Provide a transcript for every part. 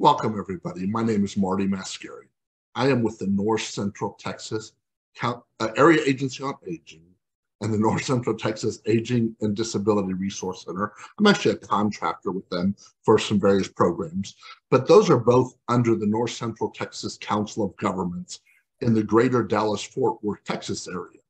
Welcome, everybody. My name is Marty Mascari. I am with the North Central Texas uh, Area Agency on Aging and the North Central Texas Aging and Disability Resource Center. I'm actually a contractor with them for some various programs, but those are both under the North Central Texas Council of Governments in the greater Dallas Fort Worth, Texas area.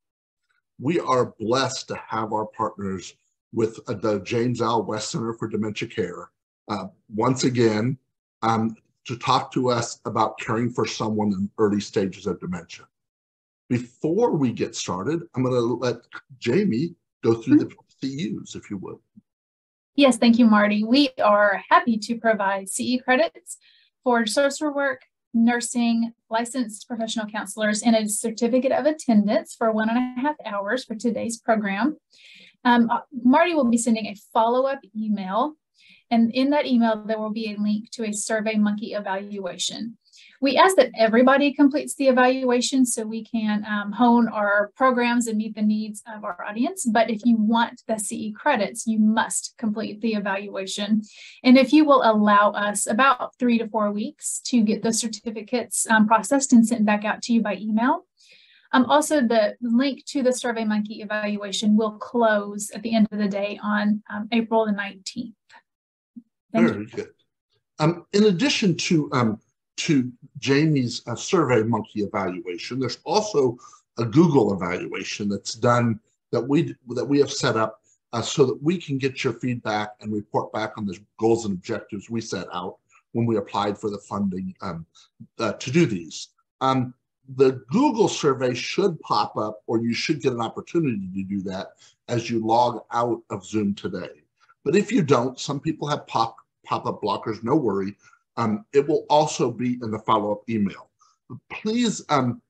We are blessed to have our partners with uh, the James L. West Center for Dementia Care. Uh, once again, um, to talk to us about caring for someone in early stages of dementia. Before we get started, I'm going to let Jamie go through the CEUs, if you would. Yes, thank you, Marty. We are happy to provide CE credits for social work, nursing, licensed professional counselors, and a certificate of attendance for one and a half hours for today's program. Um, uh, Marty will be sending a follow-up email and in that email, there will be a link to a SurveyMonkey evaluation. We ask that everybody completes the evaluation so we can um, hone our programs and meet the needs of our audience. But if you want the CE credits, you must complete the evaluation. And if you will allow us about three to four weeks to get the certificates um, processed and sent back out to you by email, um, also, the link to the SurveyMonkey evaluation will close at the end of the day on um, April the 19th. Thank Very you. good. Um, in addition to um, to Jamie's uh, Survey Monkey evaluation, there's also a Google evaluation that's done that we that we have set up uh, so that we can get your feedback and report back on the goals and objectives we set out when we applied for the funding um, uh, to do these. Um, the Google survey should pop up, or you should get an opportunity to do that as you log out of Zoom today. But if you don't, some people have pop, pop-up blockers, no worry. Um, it will also be in the follow-up email. Please um,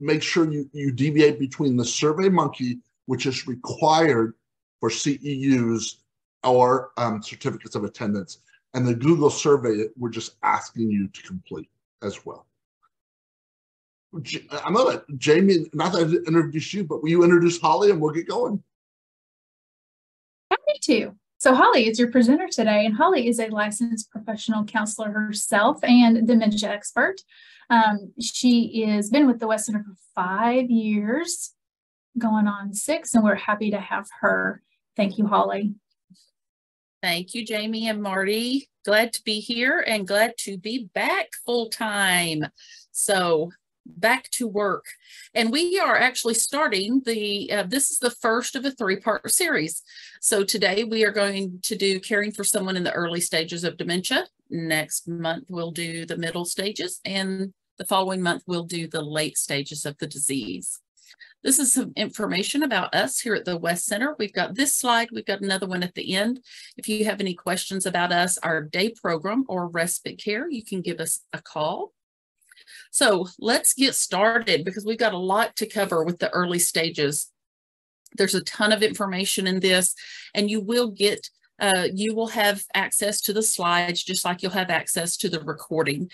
make sure you, you deviate between the Survey Monkey, which is required for CEUs or um, certificates of attendance, and the Google survey we're just asking you to complete as well. I'm gonna let Jamie, not that I introduce you, but will you introduce Hollie and we'll get going? Happy to. So Hollie is your presenter today, and Hollie is a licensed professional counselor herself and dementia expert. Um, she has been with the West Center for five years, going on six, and we're happy to have her. Thank you, Hollie. Thank you, Jamie and Marty. Glad to be here and glad to be back full time. So back to work. And we are actually starting the, uh, this is the first of a three part series. So today we are going to do caring for someone in the early stages of dementia. Next month we'll do the middle stages and the following month we'll do the late stages of the disease. This is some information about us here at the West Center. We've got this slide. We've got another one at the end. If you have any questions about us, our day program or respite care, you can give us a call. So let's get started because we've got a lot to cover with the early stages. There's a ton of information in this and you will get uh, you will have access to the slides just like you'll have access to the recording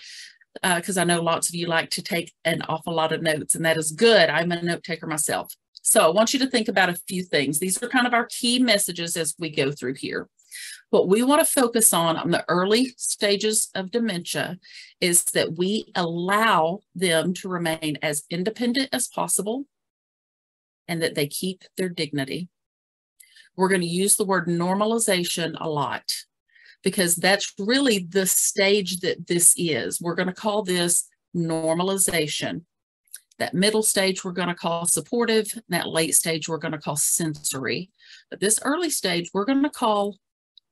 because uh, I know lots of you like to take an awful lot of notes and that is good. I'm a note taker myself. So I want you to think about a few things. These are kind of our key messages as we go through here. What we want to focus on on the early stages of dementia is that we allow them to remain as independent as possible and that they keep their dignity. We're going to use the word normalization a lot because that's really the stage that this is. We're going to call this normalization. That middle stage we're going to call supportive, that late stage we're going to call sensory. But this early stage we're going to call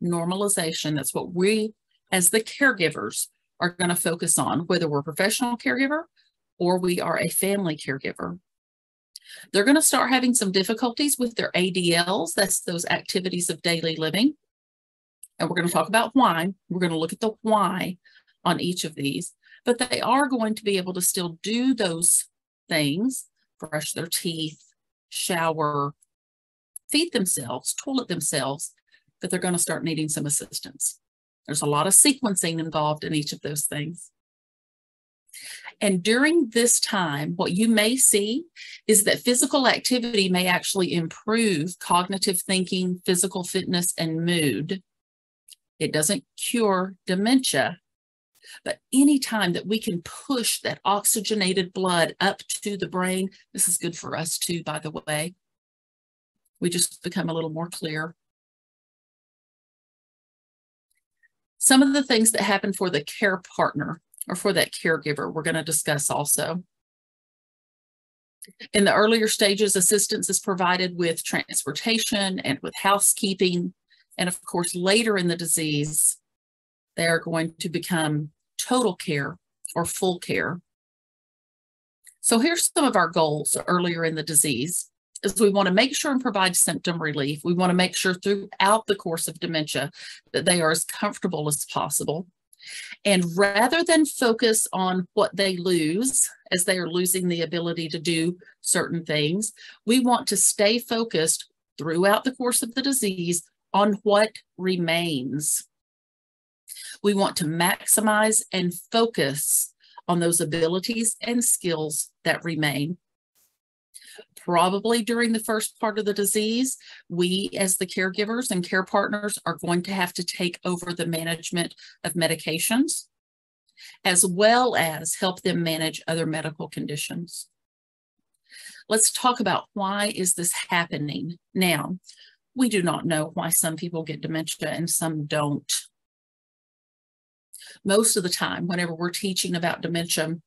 normalization. That's what we, as the caregivers, are going to focus on, whether we're a professional caregiver or we are a family caregiver. They're going to start having some difficulties with their ADLs. That's those activities of daily living. And we're going to talk about why. We're going to look at the why on each of these. But they are going to be able to still do those things, brush their teeth, shower, feed themselves, toilet themselves, but they're going to start needing some assistance. There's a lot of sequencing involved in each of those things. And during this time, what you may see is that physical activity may actually improve cognitive thinking, physical fitness, and mood. It doesn't cure dementia, But anytime that we can push that oxygenated blood up to the brain, this is good for us too, by the way. We just become a little more clear. Some of the things that happen for the care partner or for that caregiver, we're going to discuss also. In the earlier stages, assistance is provided with transportation and with housekeeping. And of course, later in the disease, they are going to become total care or full care. So here's some of our goals earlier in the disease is we want to make sure and provide symptom relief. We want to make sure throughout the course of dementia that they are as comfortable as possible. And rather than focus on what they lose as they are losing the ability to do certain things, we want to stay focused throughout the course of the disease on what remains. We want to maximize and focus on those abilities and skills that remain. Probably during the first part of the disease, we as the caregivers and care partners are going to have to take over the management of medications, as well as help them manage other medical conditions. Let's talk about why is this happening now. We do not know why some people get dementia and some don't most of the time, whenever we're teaching about dementia,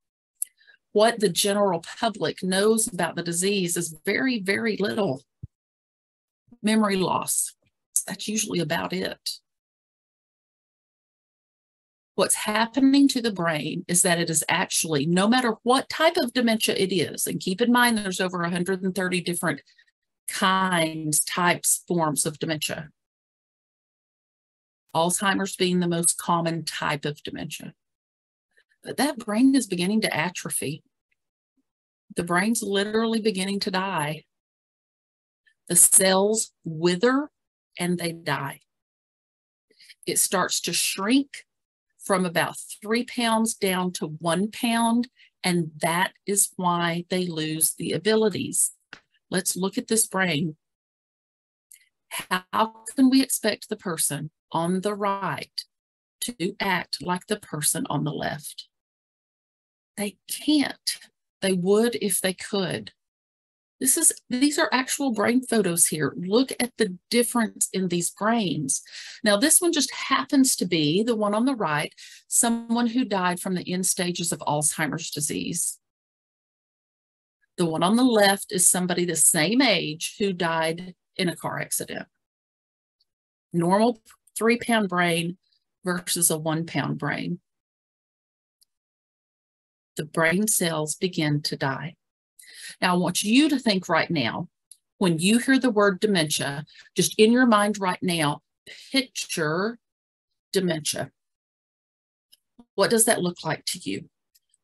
what the general public knows about the disease is very, very little. Memory loss, that's usually about it. What's happening to the brain is that it is actually, no matter what type of dementia it is, and keep in mind there's over 130 different kinds, types, forms of dementia. Alzheimer's being the most common type of dementia. But that brain is beginning to atrophy. The brain's literally beginning to die. The cells wither and they die. It starts to shrink from about three pounds down to one pound, and that is why they lose the abilities. Let's look at this brain. How can we expect the person on the right to act like the person on the left. They can't. They would if they could. This is these are actual brain photos here. Look at the difference in these brains. Now this one just happens to be the one on the right, someone who died from the end stages of Alzheimer's disease. The one on the left is somebody the same age who died in a car accident. Normal three pound brain versus a one pound brain. The brain cells begin to die. Now, I want you to think right now, when you hear the word dementia, just in your mind right now, picture dementia. What does that look like to you?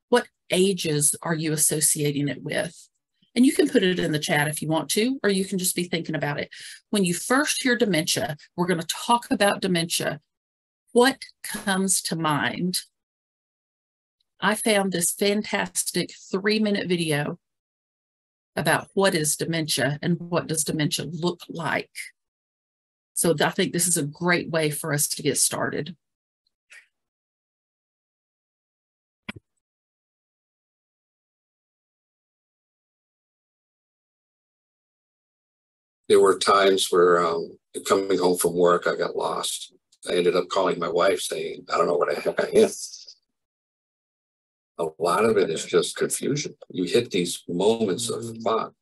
What ages are you associating it with? And you can put it in the chat if you want to, or you can just be thinking about it. When you first hear dementia, we're going to talk about dementia. What comes to mind? I found this fantastic three minute video about what is dementia and what does dementia look like. So I think this is a great way for us to get started. there were times where um, coming home from work, I got lost. I ended up calling my wife saying, I don't know what I am. A lot of it is just confusion. You hit these moments of thought.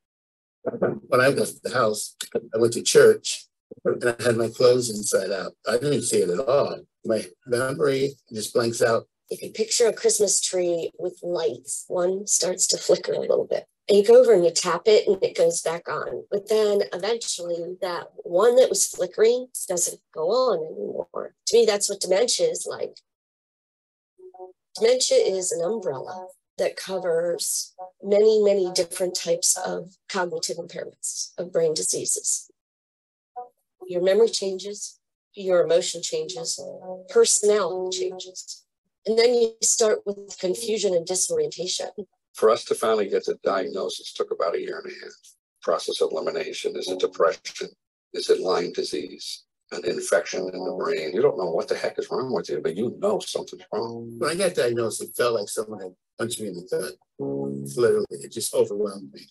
When I left the house, I went to church and I had my clothes inside out. I didn't see it at all. My memory just blanks out. If you picture a Christmas tree with lights, one starts to flicker a little bit and you go over and you tap it and it goes back on. But then eventually that one that was flickering doesn't go on anymore. To me, that's what dementia is like. Dementia is an umbrella that covers many, many different types of cognitive impairments of brain diseases. Your memory changes, your emotion changes, personality changes. And then you start with confusion and disorientation for us to finally get the diagnosis took about a year and a half. Process of elimination is it depression? Is it Lyme disease? An infection in the brain. You don't know what the heck is wrong with you, but you know something's wrong. When I got diagnosed, it felt like someone had punched me in the gut. Literally, it just overwhelmed me.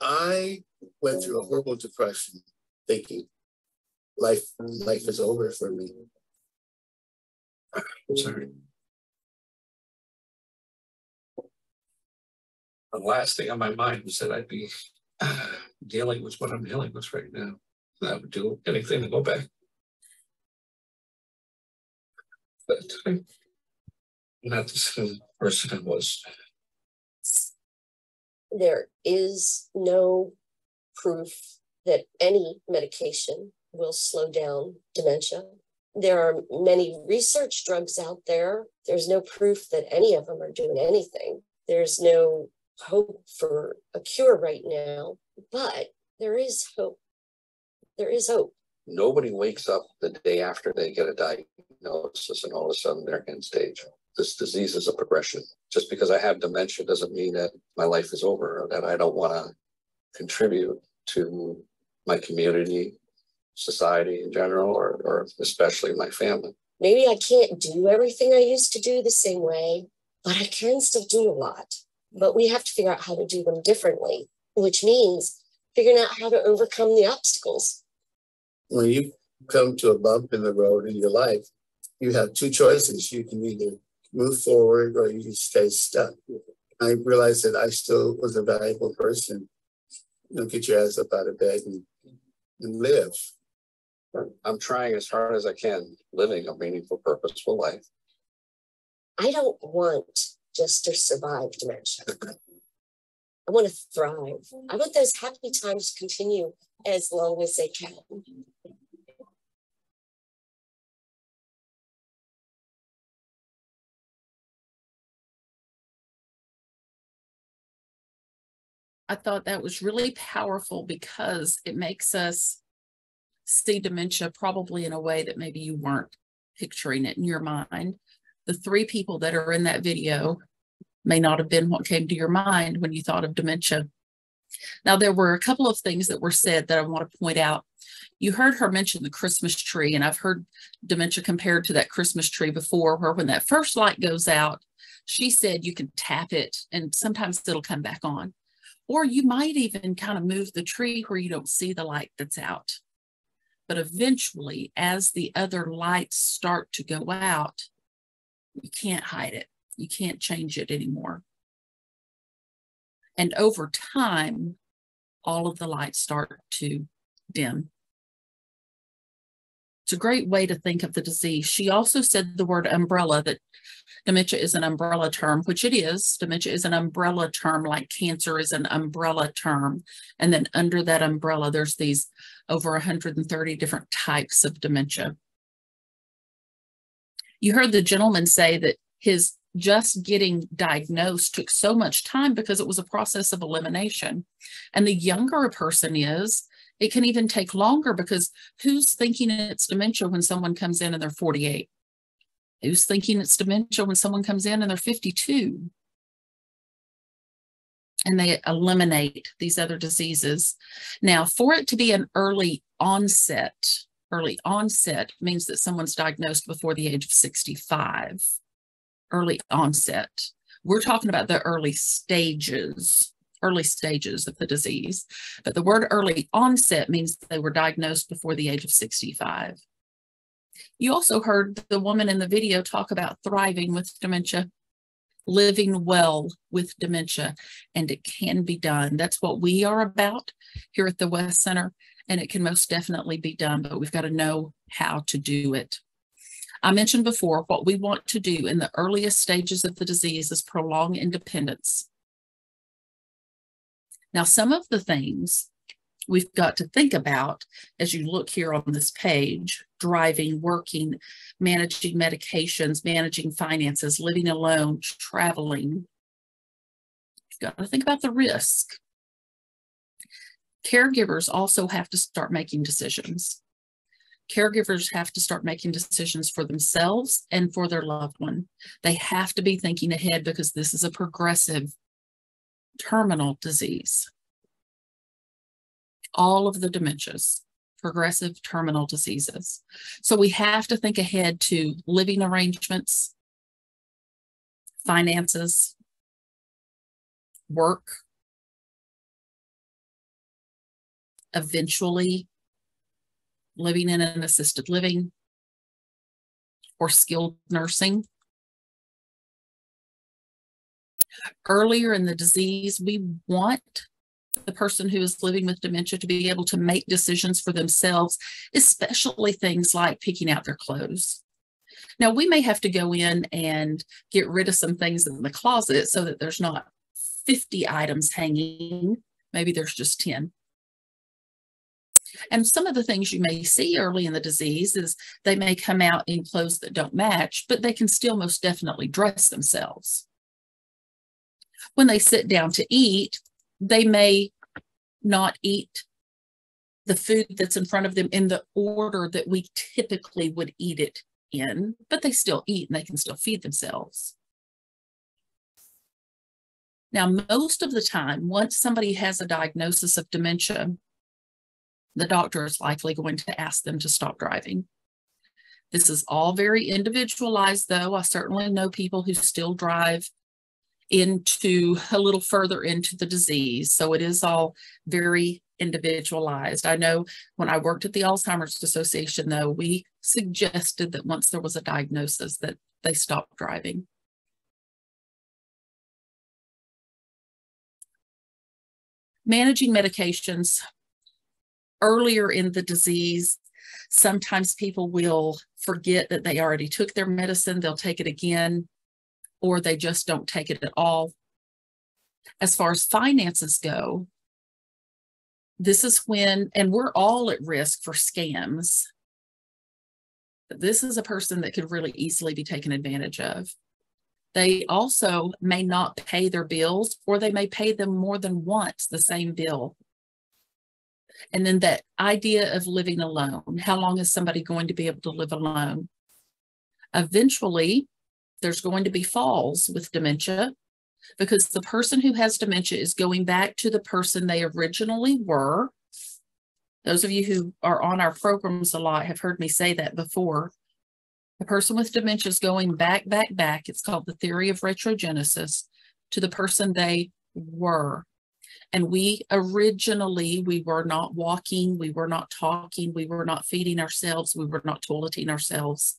I went through a horrible depression thinking life life is over for me. I'm sorry. The last thing on my mind was that I'd be uh, dealing with what I'm dealing with right now. I would do anything to go back. I'm not the same person I was. There is no proof that any medication will slow down dementia. There are many research drugs out there. There's no proof that any of them are doing anything. There's no hope for a cure right now, but there is hope. There is hope. Nobody wakes up the day after they get a diagnosis and all of a sudden they're end stage. This disease is a progression. Just because I have dementia doesn't mean that my life is over or that I don't want to contribute to my community, society in general, or, or especially my family. Maybe I can't do everything I used to do the same way, but I can still do a lot. But we have to figure out how to do them differently, which means figuring out how to overcome the obstacles. When you come to a bump in the road in your life, you have two choices. You can either move forward or you can stay stuck. I realized that I still was a valuable person. You know, get your ass up out of bed and, and live. I'm trying as hard as I can, living a meaningful, purposeful life. I don't want just to survive dementia. I want to thrive. I want those happy times to continue as long as they can. I thought that was really powerful because it makes us see dementia probably in a way that maybe you weren't picturing it in your mind. The three people that are in that video may not have been what came to your mind when you thought of dementia. Now, there were a couple of things that were said that I want to point out. You heard her mention the Christmas tree, and I've heard dementia compared to that Christmas tree before, where when that first light goes out, she said you can tap it and sometimes it'll come back on. Or you might even kind of move the tree where you don't see the light that's out. But eventually, as the other lights start to go out, you can't hide it. You can't change it anymore. And over time, all of the lights start to dim. It's a great way to think of the disease. She also said the word umbrella, that dementia is an umbrella term, which it is. Dementia is an umbrella term, like cancer is an umbrella term. And then under that umbrella, there's these over 130 different types of dementia. You heard the gentleman say that his just getting diagnosed took so much time because it was a process of elimination. And the younger a person is, it can even take longer because who's thinking it's dementia when someone comes in and they're 48? Who's thinking it's dementia when someone comes in and they're 52? And they eliminate these other diseases. Now, for it to be an early onset, early onset means that someone's diagnosed before the age of 65. Early onset. We're talking about the early stages early stages of the disease. But the word early onset means they were diagnosed before the age of 65. You also heard the woman in the video talk about thriving with dementia, living well with dementia, and it can be done. That's what we are about here at the West Center, and it can most definitely be done, but we've got to know how to do it. I mentioned before, what we want to do in the earliest stages of the disease is prolong independence. Now, some of the things we've got to think about as you look here on this page driving, working, managing medications, managing finances, living alone, traveling. You've got to think about the risk. Caregivers also have to start making decisions. Caregivers have to start making decisions for themselves and for their loved one. They have to be thinking ahead because this is a progressive terminal disease. All of the dementias progressive terminal diseases. So we have to think ahead to living arrangements, finances, work, eventually living in an assisted living or skilled nursing. Earlier in the disease, we want the person who is living with dementia to be able to make decisions for themselves, especially things like picking out their clothes. Now, we may have to go in and get rid of some things in the closet so that there's not 50 items hanging. Maybe there's just 10. And some of the things you may see early in the disease is they may come out in clothes that don't match, but they can still most definitely dress themselves. When they sit down to eat, they may not eat the food that's in front of them in the order that we typically would eat it in, but they still eat and they can still feed themselves. Now, most of the time, once somebody has a diagnosis of dementia, the doctor is likely going to ask them to stop driving. This is all very individualized, though. I certainly know people who still drive into a little further into the disease. So it is all very individualized. I know when I worked at the Alzheimer's Association, though, we suggested that once there was a diagnosis that they stop driving. Managing medications earlier in the disease, sometimes people will forget that they already took their medicine, they'll take it again or they just don't take it at all. As far as finances go, this is when, and we're all at risk for scams. This is a person that could really easily be taken advantage of. They also may not pay their bills, or they may pay them more than once the same bill. And then that idea of living alone. How long is somebody going to be able to live alone? Eventually, there's going to be falls with dementia because the person who has dementia is going back to the person they originally were. Those of you who are on our programs a lot have heard me say that before. The person with dementia is going back, back, back. It's called the theory of retrogenesis to the person they were. And we originally, we were not walking, we were not talking, we were not feeding ourselves, we were not toileting ourselves.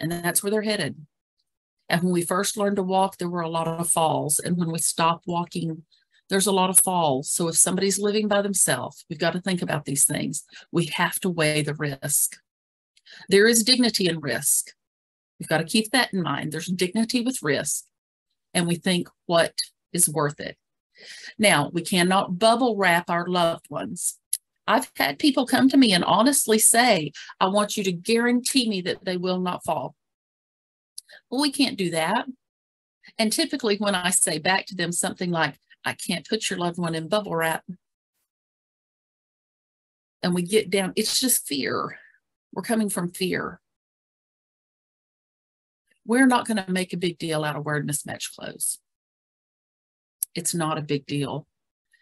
And that's where they're headed. And when we first learned to walk, there were a lot of falls. And when we stop walking, there's a lot of falls. So if somebody's living by themselves, we've got to think about these things. We have to weigh the risk. There is dignity in risk. We've got to keep that in mind. There's dignity with risk. And we think what is worth it. Now, we cannot bubble wrap our loved ones. I've had people come to me and honestly say, I want you to guarantee me that they will not fall. Well, we can't do that. And typically, when I say back to them something like, I can't put your loved one in bubble wrap, and we get down, it's just fear. We're coming from fear. We're not going to make a big deal out of wearing mismatched clothes. It's not a big deal.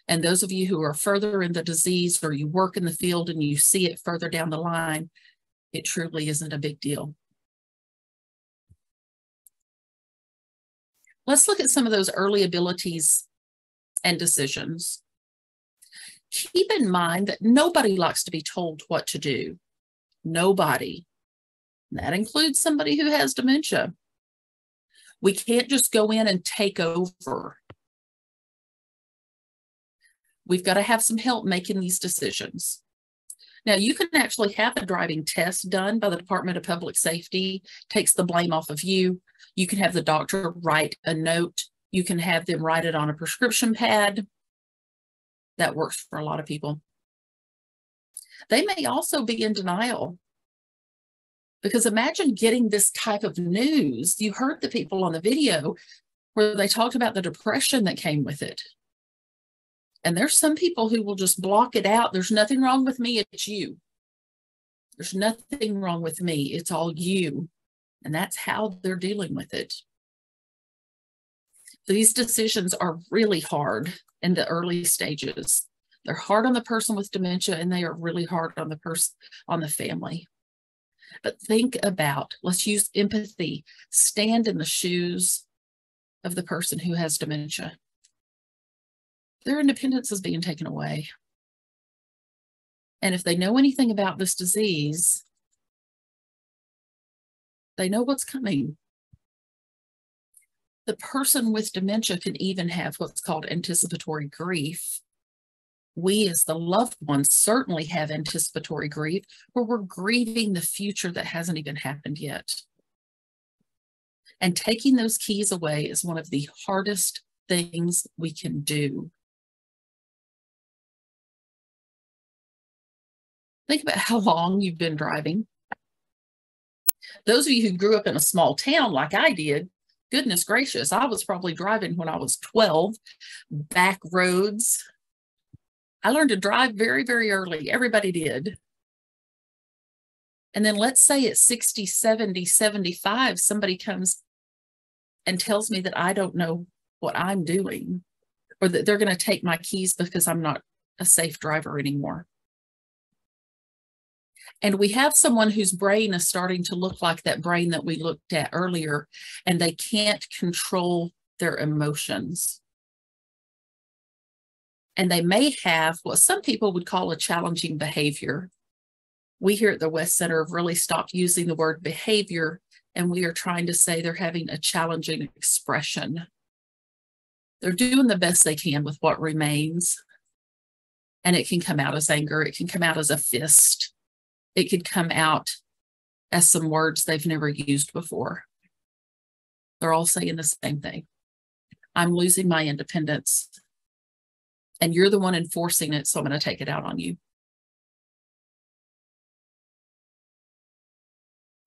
And those of you who are further in the disease or you work in the field and you see it further down the line, it truly isn't a big deal. Let's look at some of those early abilities and decisions. Keep in mind that nobody likes to be told what to do. Nobody. That includes somebody who has dementia. We can't just go in and take over. We've got to have some help making these decisions. Now, you can actually have a driving test done by the Department of Public Safety, takes the blame off of you. You can have the doctor write a note. You can have them write it on a prescription pad. That works for a lot of people. They may also be in denial. Because imagine getting this type of news. You heard the people on the video where they talked about the depression that came with it. And there's some people who will just block it out. There's nothing wrong with me. It's you. There's nothing wrong with me. It's all you. And that's how they're dealing with it. These decisions are really hard in the early stages They're hard on the person with dementia and they are really hard on the person on the family. But think about, let's use empathy, stand in the shoes of the person who has dementia. Their independence is being taken away. And if they know anything about this disease, they know what's coming. The person with dementia can even have what's called anticipatory grief. We, as the loved ones, certainly have anticipatory grief where we're grieving the future that hasn't even happened yet. And taking those keys away is one of the hardest things we can do. Think about how long you've been driving. Those of you who grew up in a small town like I did, goodness gracious, I was probably driving when I was 12, back roads. I learned to drive very, very early. Everybody did. And then let's say at 60, 70, 75, somebody comes and tells me that I don't know what I'm doing or that they're going to take my keys because I'm not a safe driver anymore. And we have someone whose brain is starting to look like that brain that we looked at earlier, and they can't control their emotions. And they may have what some people would call a challenging behavior. We here at the West Center have really stopped using the word behavior, and we are trying to say they're having a challenging expression. They're doing the best they can with what remains. And it can come out as anger, it can come out as a fist, it could come out as some words they've never used before. They're all saying the same thing. I'm losing my independence. And you're the one enforcing it, so I'm going to take it out on you.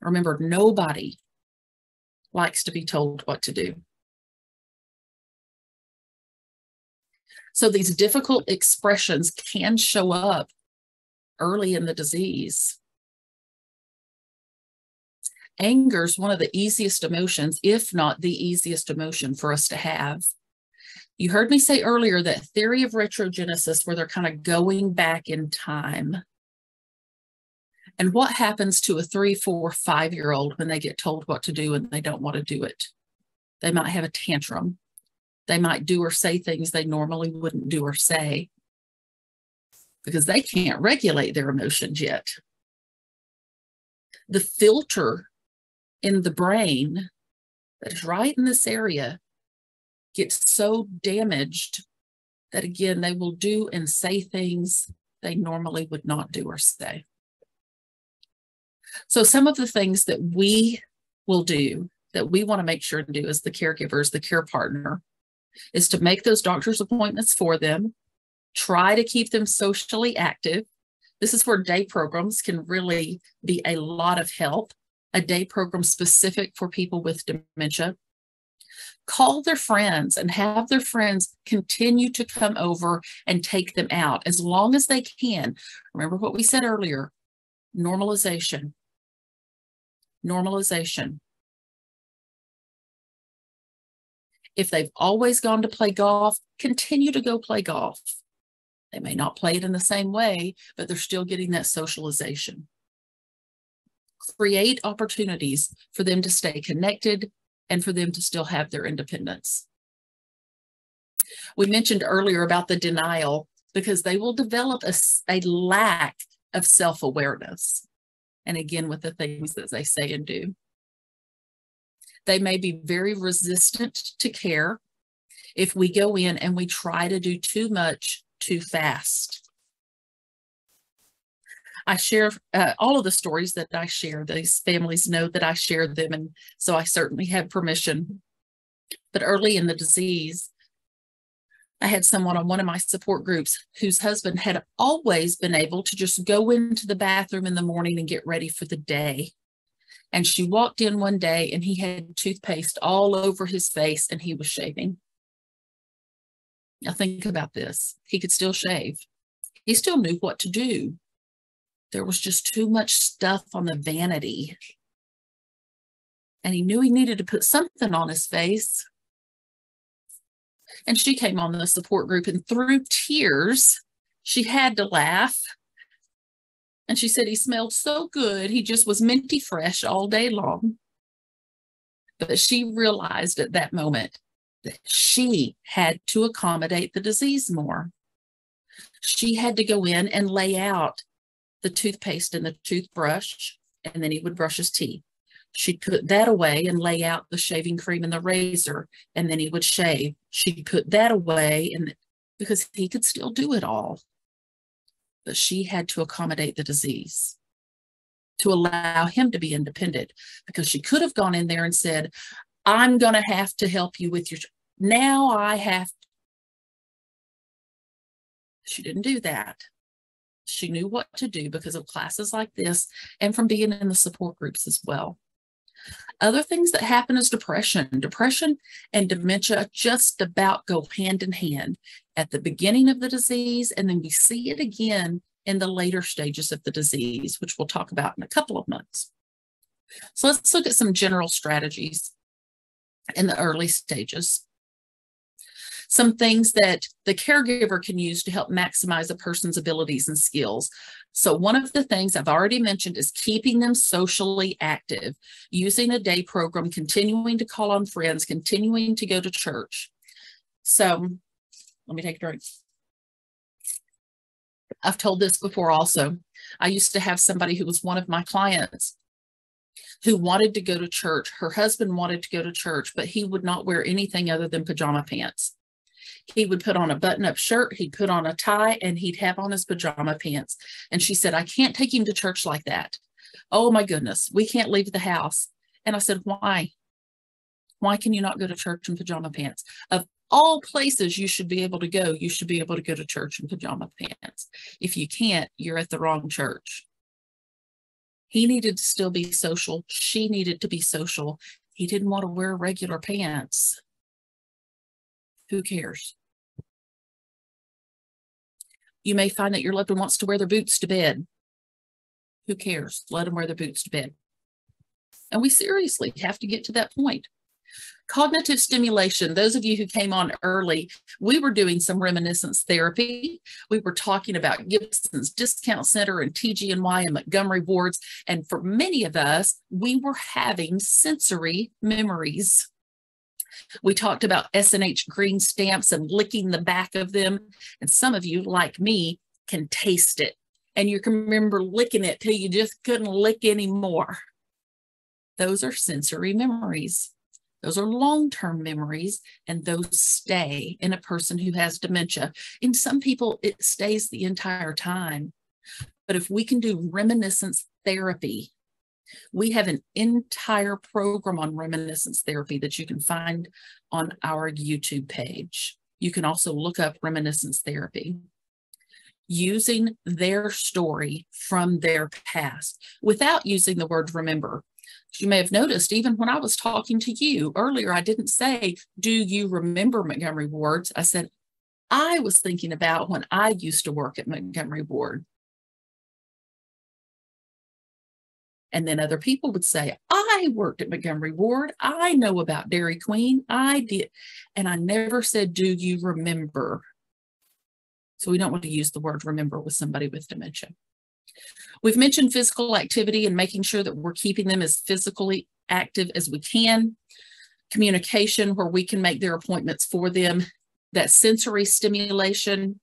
Remember, nobody likes to be told what to do. So these difficult expressions can show up early in the disease. Anger is one of the easiest emotions, if not the easiest emotion for us to have. You heard me say earlier that theory of retrogenesis, where they're kind of going back in time. And what happens to a three, four, five year old when they get told what to do and they don't want to do it? They might have a tantrum. They might do or say things they normally wouldn't do or say because they can't regulate their emotions yet. The filter in the brain that is right in this area gets so damaged that again, they will do and say things they normally would not do or say. So, some of the things that we will do that we want to make sure to do as the caregivers, the care partner, is to make those doctor's appointments for them, try to keep them socially active. This is where day programs can really be a lot of help a day program specific for people with dementia. Call their friends and have their friends continue to come over and take them out as long as they can. Remember what we said earlier normalization. Normalization. If they've always gone to play golf, continue to go play golf. They may not play it in the same way, but they're still getting that socialization create opportunities for them to stay connected and for them to still have their independence. We mentioned earlier about the denial because they will develop a, a lack of self awareness. And again, with the things that they say and do, they may be very resistant to care if we go in and we try to do too much too fast. I share uh, all of the stories that I share. These families know that I share them, and so I certainly have permission. But early in the disease, I had someone on one of my support groups whose husband had always been able to just go into the bathroom in the morning and get ready for the day. And she walked in one day and he had toothpaste all over his face and he was shaving. Now, think about this. He could still shave, he still knew what to do there was just too much stuff on the vanity. And he knew he needed to put something on his face. And she came on the support group and through tears, She had to laugh. And she said he smelled so good. He just was minty fresh all day long. But she realized at that moment that she had to accommodate the disease more. She had to go in and lay out the toothpaste and the toothbrush, and then he would brush his teeth. She'd put that away and lay out the shaving cream and the razor, and then he would shave. She'd put that away, and because he could still do it all. But she had to accommodate the disease to allow him to be independent because she could have gone in there and said, I'm going to have to help you with your, now I have. She didn't do that. She knew what to do because of classes like this and from being in the support groups as well. Other things that happen is depression. Depression and dementia just about go hand in hand at the beginning of the disease, and then we see it again in the later stages of the disease, which we'll talk about in a couple of months. So let's look at some general strategies in the early stages some things that the caregiver can use to help maximize a person's abilities and skills. So one of the things I've already mentioned is keeping them socially active, using a day program, continuing to call on friends, continuing to go to church. So let me take a drink. I've told this before also. I used to have somebody who was one of my clients who wanted to go to church. Her husband wanted to go to church, but he would not wear anything other than pajama pants. He would put on a button up shirt, he'd put on a tie, and he'd have on his pajama pants. And she said, I can't take him to church like that. Oh my goodness, we can't leave the house. And I said, Why? Why can you not go to church in pajama pants? Of all places you should be able to go, you should be able to go to church in pajama pants. If you can't, you're at the wrong church. He needed to still be social. She needed to be social. He didn't want to wear regular pants. Who cares? You may find that your loved one wants to wear their boots to bed. Who cares? Let them wear their boots to bed. And we seriously have to get to that point. Cognitive stimulation, those of you who came on early, we were doing some reminiscence therapy. We were talking about Gibson's Discount Center and TG&Y and Montgomery wards. And for many of us, we were having sensory memories. We talked about S&H green stamps and licking the back of them. And some of you, like me, can taste it. And you can remember licking it till you just couldn't lick anymore. Those are sensory memories. Those are long term memories, and those stay in a person who has dementia. In some people, it stays the entire time. But if we can do reminiscence therapy, we have an entire program on reminiscence therapy that you can find on our YouTube page. You can also look up reminiscence therapy using their story from their past without using the word remember. You may have noticed, even when I was talking to you earlier, I didn't say, Do you remember Montgomery Wards? I said, I was thinking about when I used to work at Montgomery Ward. And then other people would say, I worked at Montgomery Ward. I know about Dairy Queen. I did. And I never said, Do you remember? So we don't want to use the word remember with somebody with dementia. We've mentioned physical activity and making sure that we're keeping them as physically active as we can. Communication, where we can make their appointments for them. That sensory stimulation.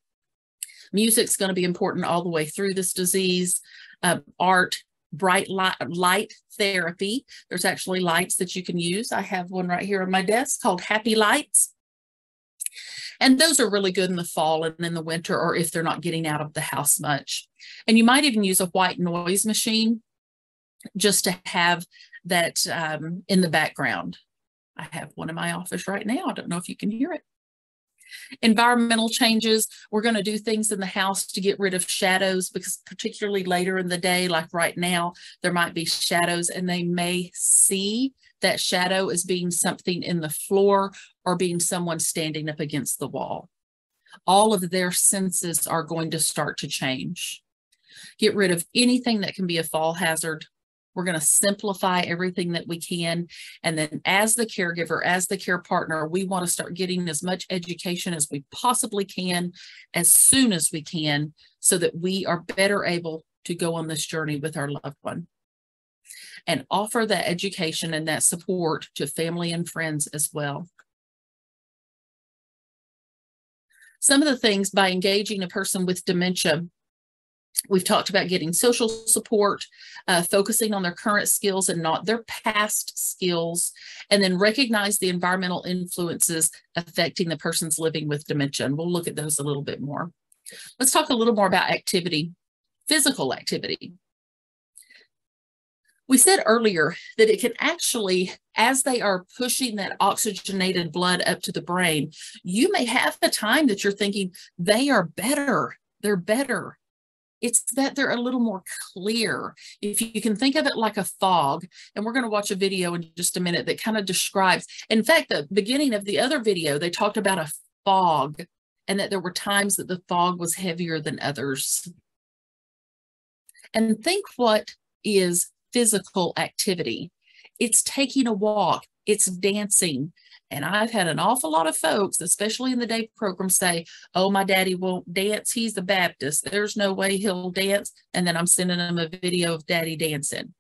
Music's going to be important all the way through this disease. Uh, art, bright light, light therapy. There's actually lights that you can use. I have one right here on my desk called Happy Lights. And those are really good in the fall and in the winter, or if they're not getting out of the house much. And you might even use a white noise machine just to have that um, in the background. I have one in my office right now. I don't know if you can hear it. Environmental changes, we're going to do things in the house to get rid of shadows because particularly later in the day, like right now, there might be shadows and they may see that shadow as being something in the floor or being someone standing up against the wall. All of their senses are going to start to change. Get rid of anything that can be a fall hazard We're going to simplify everything that we can. And then as the caregiver, as the care partner, we want to start getting as much education as we possibly can as soon as we can so that we are better able to go on this journey with our loved one and offer that education and that support to family and friends as well. Some of the things by engaging a person with dementia We've talked about getting social support, uh, focusing on their current skills and not their past skills, and then recognize the environmental influences affecting the person's living with dementia. And we'll look at those a little bit more. Let's talk a little more about activity, physical activity. We said earlier that it can actually, as they are pushing that oxygenated blood up to the brain, you may have a time that you're thinking they are better. They're better it's that they're a little more clear. If you can think of it like a fog, and we're going to watch a video in just a minute that kind of describes, in fact, the beginning of the other video, they talked about a fog and that there were times that the fog was heavier than others. And think what is physical activity. It's taking a walk, it's dancing, and I've had an awful lot of folks, especially in the day program, say, Oh, my daddy won't dance. He's a Baptist. There's no way he'll dance. And then I'm sending them a video of daddy dancing.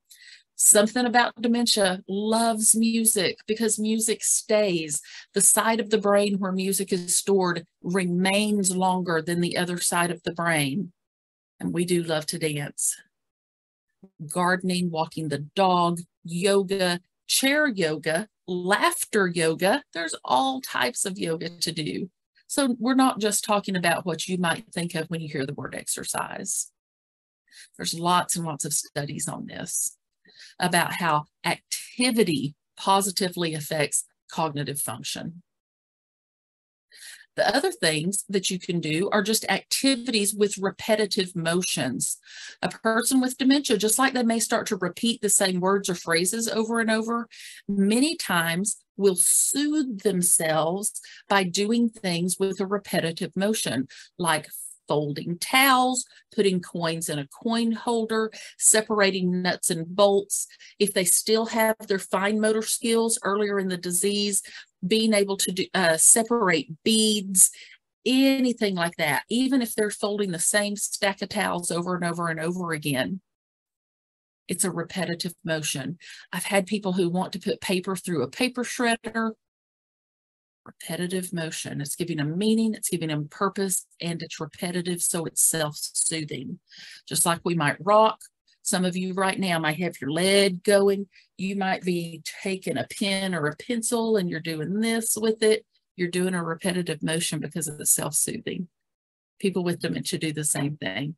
Something about dementia loves music because music stays. The side of the brain where music is stored remains longer than the other side of the brain. And we do love to dance. Gardening, walking the dog, yoga, chair yoga, laughter yoga. There's all types of yoga to do. So we're not just talking about what you might think of when you hear the word exercise. There's lots and lots of studies on this about how activity positively affects cognitive function. The other things that you can do are just activities with repetitive motions. A person with dementia, just like they may start to repeat the same words or phrases over and over, many times will soothe themselves by doing things with a repetitive motion, like folding towels, putting coins in a coin holder, separating nuts and bolts. If they still have their fine motor skills earlier in the disease, being able to do, uh, separate beads, anything like that, even if they're folding the same stack of towels over and over and over again. It's a repetitive motion. I've had people who want to put paper through a paper shredder. Repetitive motion. It's giving them meaning, it's giving them purpose, and it's repetitive, so it's self soothing. Just like we might rock, some of you right now might have your lead going. You might be taking a pen or a pencil and you're doing this with it. You're doing a repetitive motion because of the self-soothing. People with dementia do the same thing.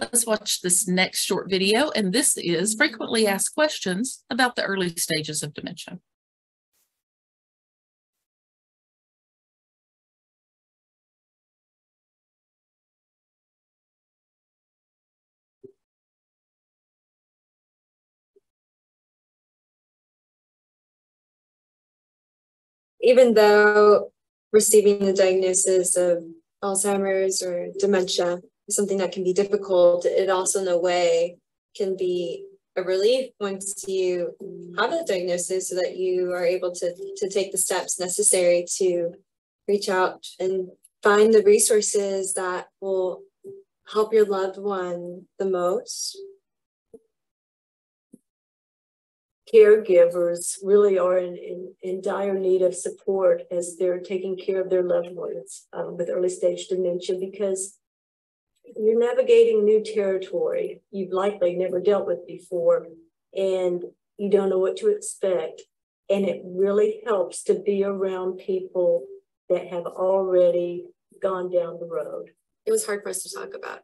Let's watch this next short video. And this is frequently asked questions about the early stages of dementia. Even though receiving the diagnosis of Alzheimer's or dementia is something that can be difficult, it also in a way can be a relief once you have the diagnosis so that you are able to, to take the steps necessary to reach out and find the resources that will help your loved one the most caregivers really are in, in, in, dire need of support as they're taking care of their loved ones um, with early stage dementia because you're navigating new territory you've likely never dealt with before and you don't know what to expect. And it really helps to be around people that have already gone down the road. It was hard for us to talk about.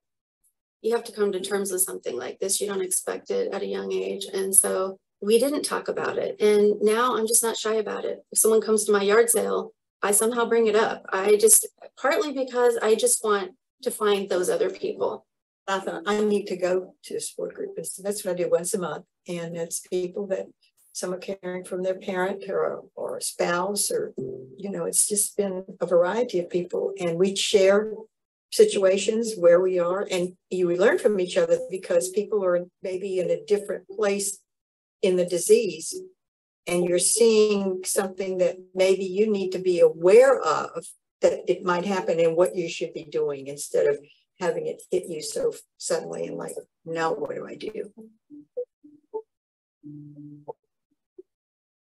You have to come to terms with something like this. You don't expect it at a young age. And so we didn't talk about it. And now I'm just not shy about it. If someone comes to my yard sale, I somehow bring it up. I just, partly because I just want to find those other people. I thought I need to go to a support group. That's what I do once a month. And it's people that some are caring from their parent or, or spouse or, you know, it's just been a variety of people. And we share situations where we are and you learn from each other because people are maybe in a different place in the disease and you're seeing something that maybe you need to be aware of that it might happen and what you should be doing instead of having it hit you so suddenly and like now what do i do?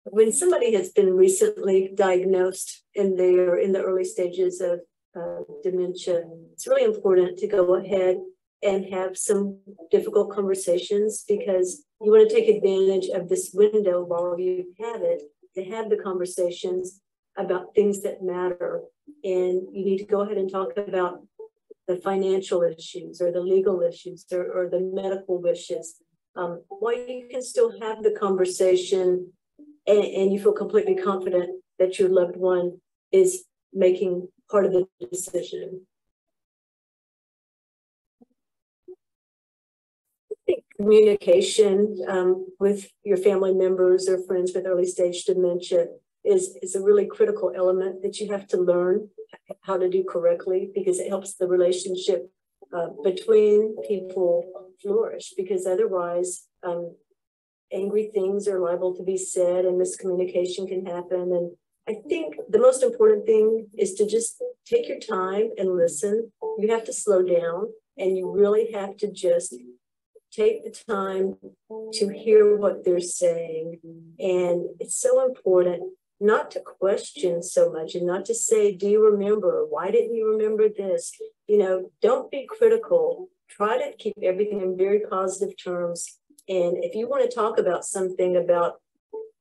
When somebody has been recently diagnosed and they are in the early stages of uh, dementia, it's really important to go ahead and have some difficult conversations because you want to take advantage of this window while you have it to have the conversations about things that matter. And you need to go ahead and talk about the financial issues or the legal issues or, or the medical wishes. Um, while you can still have the conversation and, and you feel completely confident that your loved one is making part of the decision. Communication um, with your family members or friends with early stage dementia is, is a really critical element that you have to learn how to do correctly because it helps the relationship uh, between people flourish because otherwise um, angry things are liable to be said and miscommunication can happen and I think the most important thing is to just take your time and listen. You have to slow down and you really have to just take the time to hear what they're saying. And it's so important not to question so much and not to say, Do you remember? Why didn't you remember this? You know, don't be critical. Try to keep everything in very positive terms. And if you want to talk about something about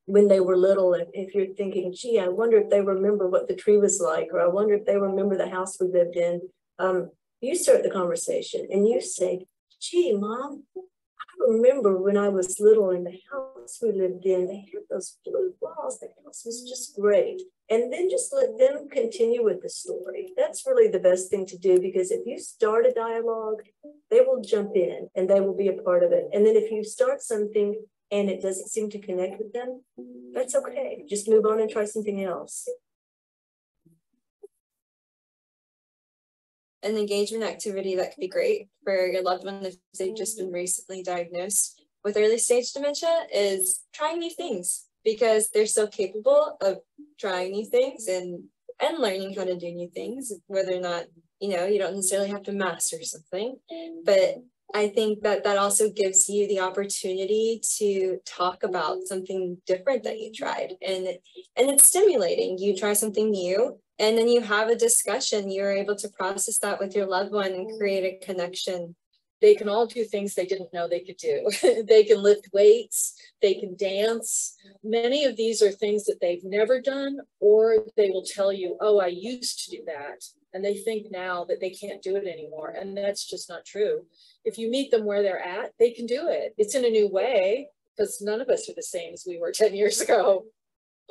when they were little, if, if you're thinking, gee, I wonder if they remember what the tree was like, or I wonder if they remember the house we lived in, um, you start the conversation and you say, gee, mom, I remember when I was little in the house we lived in, they had those blue walls. The house was just great. And then just let them continue with the story. That's really the best thing to do because if you start a dialogue, they will jump in and they will be a part of it. And then if you start something and it doesn't seem to connect with them, that's okay. Just move on and try something else. An engagement activity that could be great for your loved one if they've just been mm-hmm. recently diagnosed with early stage dementia is trying new things because they're so capable of trying new things and and learning how to do new things, whether or not, you know, you don't necessarily have to master something, but I think that that also gives you the opportunity to talk about something different that you tried and and it's stimulating. You try something new and then you have a discussion you're able to process that with your loved one and create a connection they can all do things they didn't know they could do they can lift weights they can dance many of these are things that they've never done or they will tell you oh i used to do that and they think now that they can't do it anymore and that's just not true if you meet them where they're at, they can do it. It's in a new way because none of us are the same as we were 10 years ago.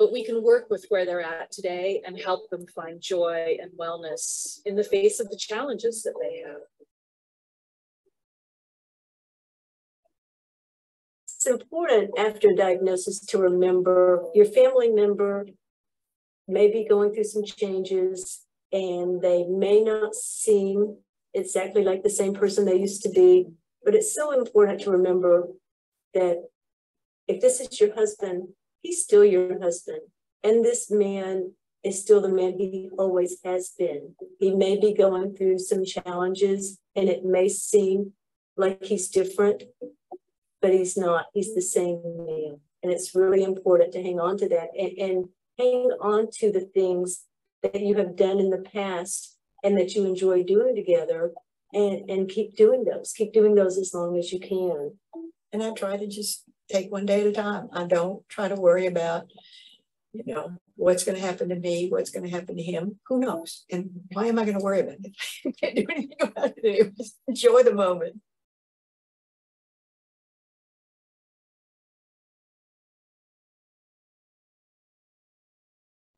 But we can work with where they're at today and help them find joy and wellness in the face of the challenges that they have. It's important after diagnosis to remember your family member may be going through some changes and they may not seem exactly like the same person they used to be. But it's so important to remember that if this is your husband, he's still your husband. And this man is still the man he always has been. He may be going through some challenges and it may seem like he's different, but he's not. He's the same man. And it's really important to hang on to that and, and hang on to the things that you have done in the past and that you enjoy doing together and, and keep doing those, keep doing those as long as you can. And I try to just take one day at a time. I don't try to worry about, you know, what's going to happen to me, what's going to happen to him. Who knows? And why am I going to worry about it? I can't do anything about it. Just enjoy the moment.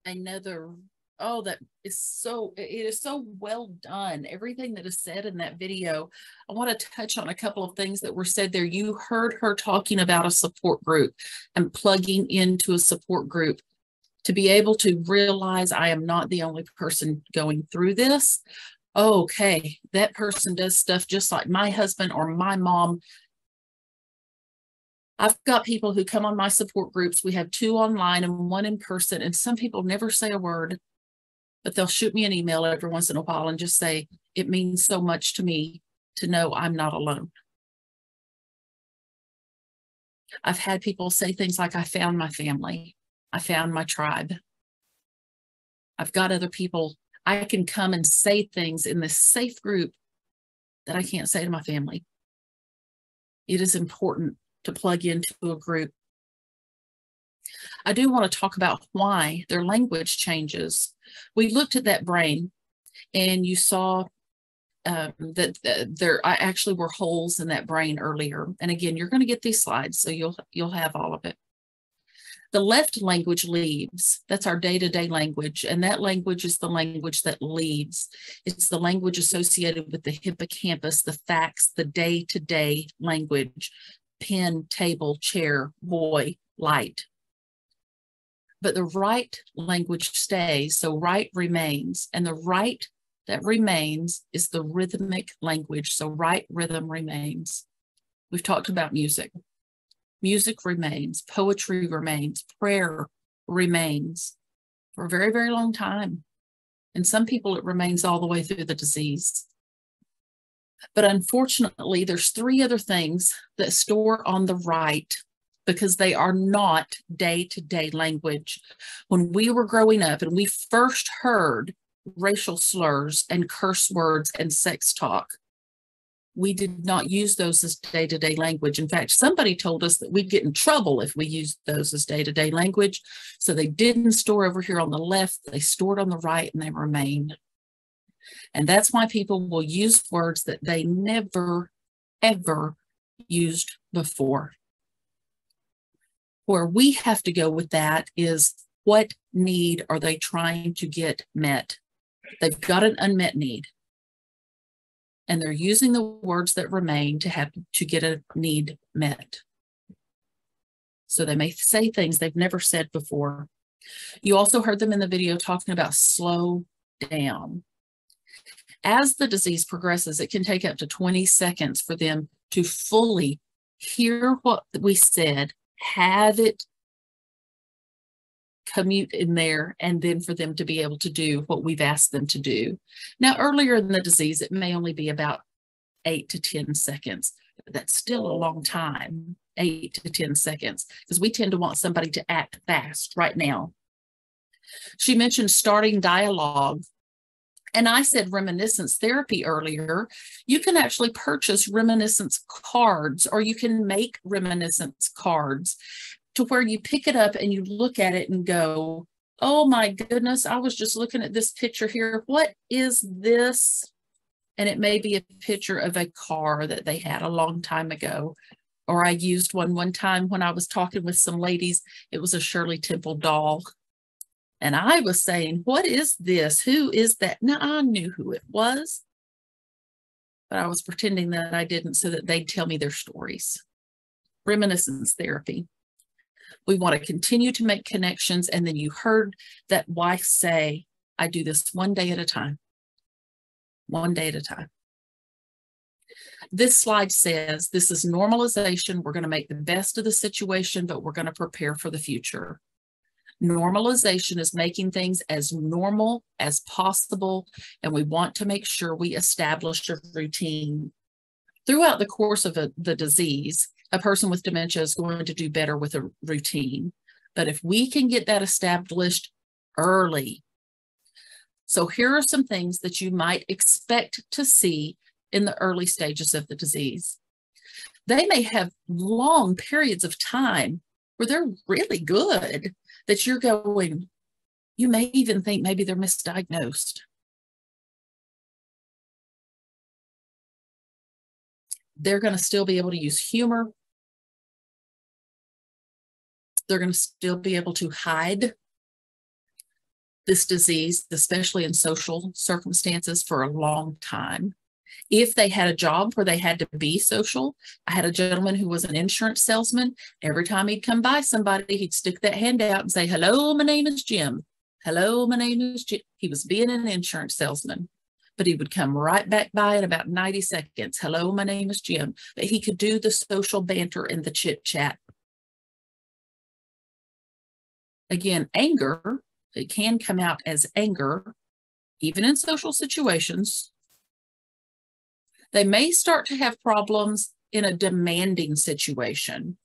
Another oh that is so it is so well done everything that is said in that video i want to touch on a couple of things that were said there you heard her talking about a support group and plugging into a support group to be able to realize i am not the only person going through this okay, that person does stuff just like my husband or my mom. I've got people who come on my support groups. We have two online and one in person, and some people never say a word, but they'll shoot me an email every once in a while and just say, It means so much to me to know I'm not alone. I've had people say things like, I found my family, I found my tribe. I've got other people I can come and say things in this safe group that I can't say to my family. It is important to plug into a group. I do want to talk about why their language changes. We looked at that brain and you saw um, that uh, there actually were holes in that brain earlier. And again, you're going to get these slides, so you'll you'll have all of it. The left language leaves. That's our day to day language. And that language is the language that leaves. It's the language associated with the hippocampus, the facts, the day to day language pen, table, chair, boy, light. But the right language stays, so right remains. And the right that remains is the rhythmic language. So right rhythm remains. We've talked about music. Music remains, poetry remains, prayer remains for a very, very long time. And some people, it remains all the way through the disease. But unfortunately, there's three other things that store on the right because they are not day to day language. When we were growing up and we first heard racial slurs and curse words and sex talk, we did not use those as day to day language. In fact, somebody told us that we'd get in trouble if we used those as day to day language. So they didn't store over here on the left, they stored on the right and they remain. And that's why people will use words that they never, ever used before. Where we have to go with that is what need are they trying to get met? They've got an unmet need and they're using the words that remain to have to get a need met. So they may say things they've never said before. You also heard them in the video talking about slow down. As the disease progresses, it can take up to 20 seconds for them to fully hear what we said, have it commute in there and then for them to be able to do what we've asked them to do. Now, earlier in the disease, it may only be about eight to 10 seconds, that's still a long time, eight to 10 seconds, because we tend to want somebody to act fast right now. She mentioned starting dialogue. And I said reminiscence therapy earlier. You can actually purchase reminiscence cards or you can make reminiscence cards to where you pick it up and you look at it and go, oh my goodness, I was just looking at this picture here. What is this? And it may be a picture of a car that they had a long time ago. Or I used one one time when I was talking with some ladies. It was a Shirley Temple doll. And I was saying, What is this? Who is that? Now I knew who it was, but I was pretending that I didn't so that they'd tell me their stories. Reminiscence therapy. We want to continue to make connections. And then you heard that wife say, I do this one day at a time, one day at a time. This slide says this is normalization. We're going to make the best of the situation, but we're going to prepare for the future. Normalization is making things as normal as possible, and we want to make sure we establish a routine. Throughout the course of a, the disease, a person with dementia is going to do better with a routine. But if we can get that established early, so here are some things that you might expect to see in the early stages of the disease. They may have long periods of time where they're really good that you're going, you may even think maybe they're misdiagnosed. They're going to still be able to use humor they're going to still be able to hide this disease, especially in social circumstances, for a long time. If they had a job where they had to be social, I had a gentleman who was an insurance salesman. Every time he'd come by somebody, he'd stick that hand out and say, Hello, my name is Jim. Hello, my name is Jim. He was being an insurance salesman. but he would come right back by in about 90 seconds. Hello, my name is Jim. But he could do the social banter and the chit chat. Again, anger, it can come out as anger, even in social situations. They may start to have problems in a demanding situation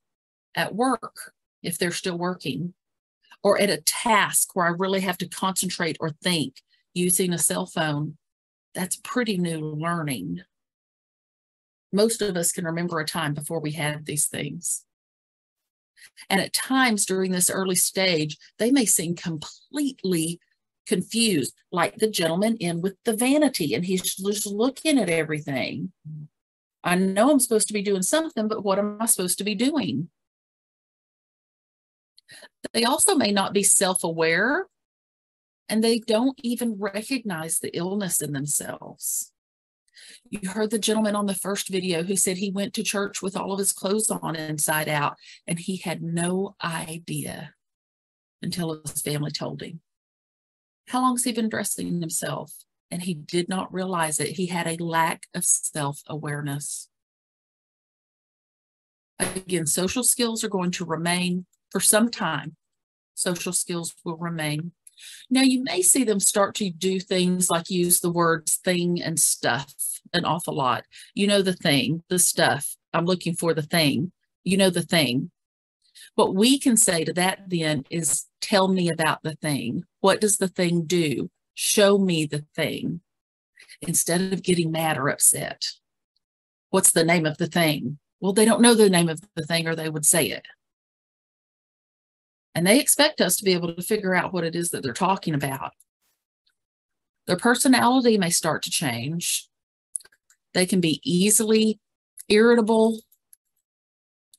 at work if they're still working or at a task where I really have to concentrate or think using a cell phone that's pretty new learning. Most of us can remember a time before we had these things. And at times during this early stage, they may seem completely confused, like the gentleman in with the vanity, and he's just looking at everything. I know I'm supposed to be doing something, but what am I supposed to be doing? They also may not be self aware and they don't even recognize the illness in themselves. You heard the gentleman on the first video who said he went to church with all of his clothes on inside out, and he had no idea until his family told him. How long has he been dressing himself? And he did not realize it. He had a lack of self awareness. Again, social skills are going to remain for some time. Social skills will remain. Now, you may see them start to do things like use the words thing and stuff an awful lot. You know, the thing, the stuff. I'm looking for the thing. You know, the thing. What we can say to that then is tell me about the thing. What does the thing do? Show me the thing instead of getting mad or upset. What's the name of the thing? Well, they don't know the name of the thing or they would say it. And they expect us to be able to figure out what it is that they're talking about. Their personality may start to change. They can be easily irritable,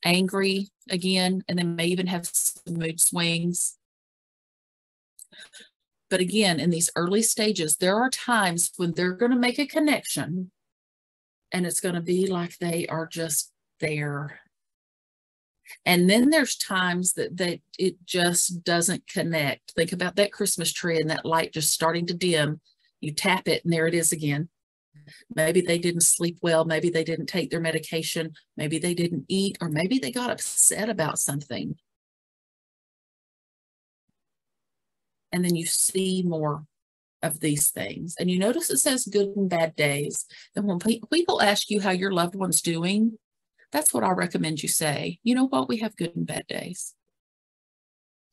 angry again, and they may even have some mood swings. But again, in these early stages, there are times when they're going to make a connection and it's going to be like they are just there and then there's times that that it just doesn't connect. Think about that Christmas tree and that light just starting to dim. You tap it and there it is again. Maybe they didn't sleep well. Maybe they didn't take their medication. Maybe they didn't eat, or maybe they got upset about something. And then you see more of these things. And you notice it says good and bad days. And when people ask you how your loved one's doing, that's what I recommend you say. You know what? We have good and bad days.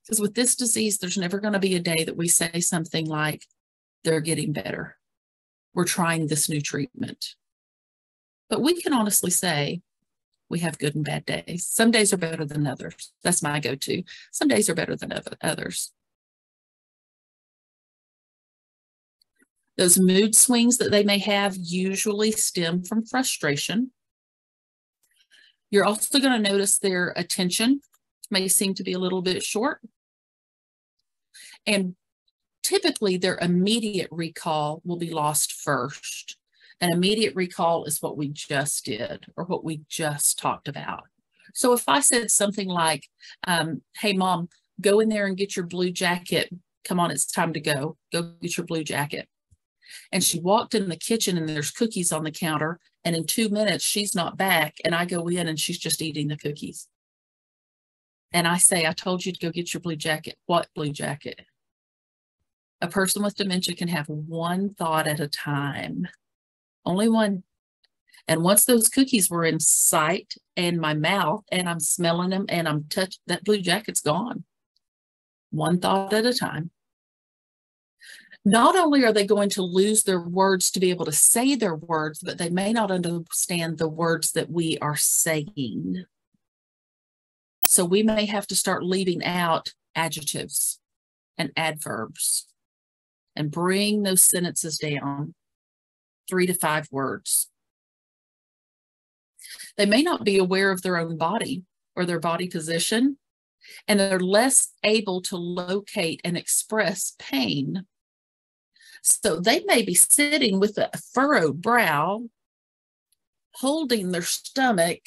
Because with this disease, there's never going to be a day that we say something like, they're getting better. We're trying this new treatment. But we can honestly say we have good and bad days. Some days are better than others. That's my go to. Some days are better than others. Those mood swings that they may have usually stem from frustration. You're also going to notice their attention may seem to be a little bit short. And typically their immediate recall will be lost first. An immediate recall is what we just did or what we just talked about. So if I said something like, um, hey, mom, go in there and get your blue jacket. Come on, it's time to go. Go get your blue jacket. And she walked in the kitchen and there's cookies on the counter. And in two minutes, she's not back. And I go in and she's just eating the cookies. And I say, I told you to go get your blue jacket. What blue jacket? A person with dementia can have one thought at a time, only one. And once those cookies were in sight and my mouth, and I'm smelling them and I'm touch that blue jacket's gone. One thought at a time not only are they going to lose their words to be able to say their words, but they may not understand the words that we are saying. So we may have to start leaving out adjectives and adverbs and bring those sentences down three to five words. They may not be aware of their own body or their body position, and they're less able to locate and express pain so they may be sitting with a furrowed brow, holding their stomach,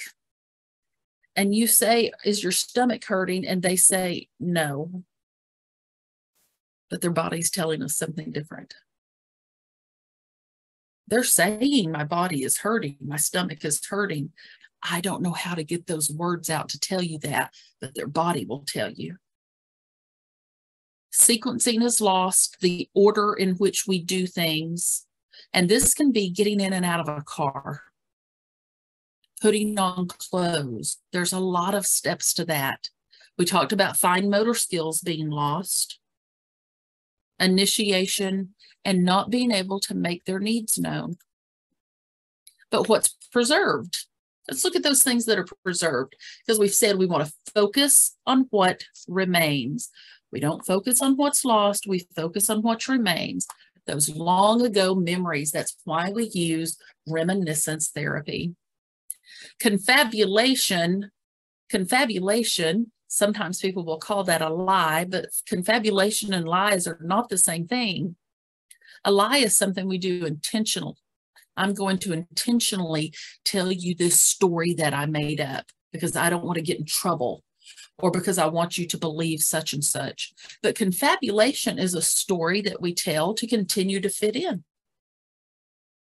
and you say, Is your stomach hurting? And they say, No. But their body's telling us something different. They're saying my body is hurting, my stomach is hurting. I don't know how to get those words out to tell you that, but their body will tell you. Sequencing is lost, the order in which we do things. And this can be getting in and out of a car, putting on clothes. There's a lot of steps to that. We talked about fine motor skills being lost, initiation, and not being able to make their needs known. But what's preserved? Let's look at those things that are preserved because we've said we want to focus on what remains. We don't focus on what's lost, we focus on what remains. Those long ago memories, that's why we use reminiscence therapy. Confabulation, confabulation, sometimes people will call that a lie, but confabulation and lies are not the same thing. A lie is something we do intentional. I'm going to intentionally tell you this story that I made up because I don't want to get in trouble or because I want you to believe such and such. But confabulation is a story that we tell to continue to fit in.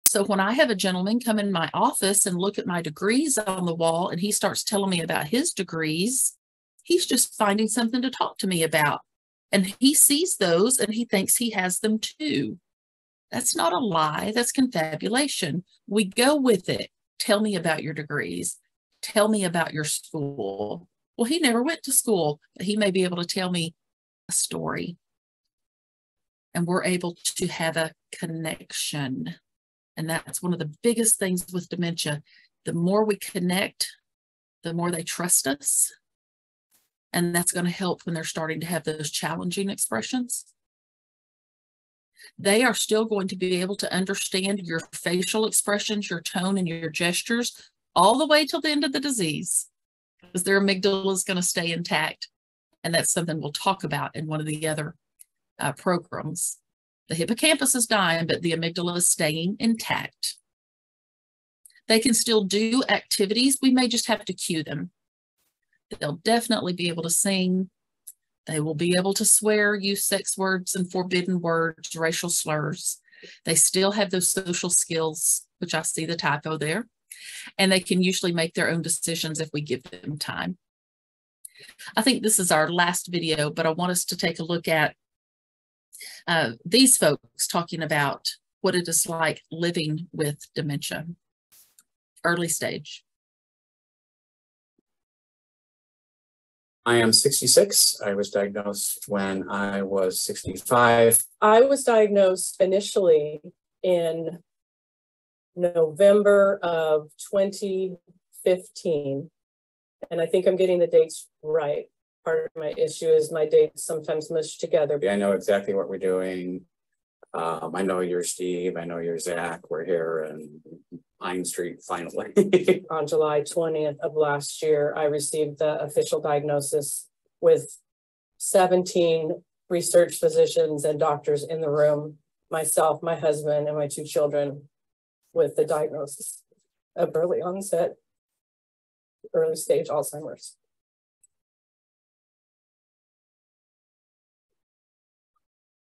So when I have a gentleman come in my office and look at my degrees on the wall and he starts telling me about his degrees, he's just finding something to talk to me about. And he sees those and he thinks he has them too. That's not a lie, that's confabulation. We go with it. Tell me about your degrees. Tell me about your school. Well, he never went to school, but he may be able to tell me a story. And we're able to have a connection. And that's one of the biggest things with dementia. The more we connect, the more they trust us. And that's going to help when they're starting to have those challenging expressions they are still going to be able to understand your facial expressions, your tone, and your gestures all the way till the end of the disease because their amygdala is going to stay intact. And that's something we'll talk about in one of the other uh, programs. The hippocampus is dying, but the amygdala is staying intact. They can still do activities. We may just have to cue them. They'll definitely be able to sing, they will be able to swear, use sex words and forbidden words, racial slurs. They still have those social skills, which I see the typo there. And they can usually make their own decisions if we give them time. I think this is our last video, but I want us to take a look at uh, these folks talking about what it is like living with dementia, early stage. I am 66. I was diagnosed when I was 65. I was diagnosed initially in November of 2015. And I think I'm getting the dates right. Part of my issue is my dates sometimes mush together. I know exactly what we're doing. Um, I know you're Steve. I know you're Zach. We're here and Pine Street finally. On July 20th of last year, I received the official diagnosis with 17 research physicians and doctors in the room, myself, my husband, and my two children with the diagnosis of early onset, early stage Alzheimer's.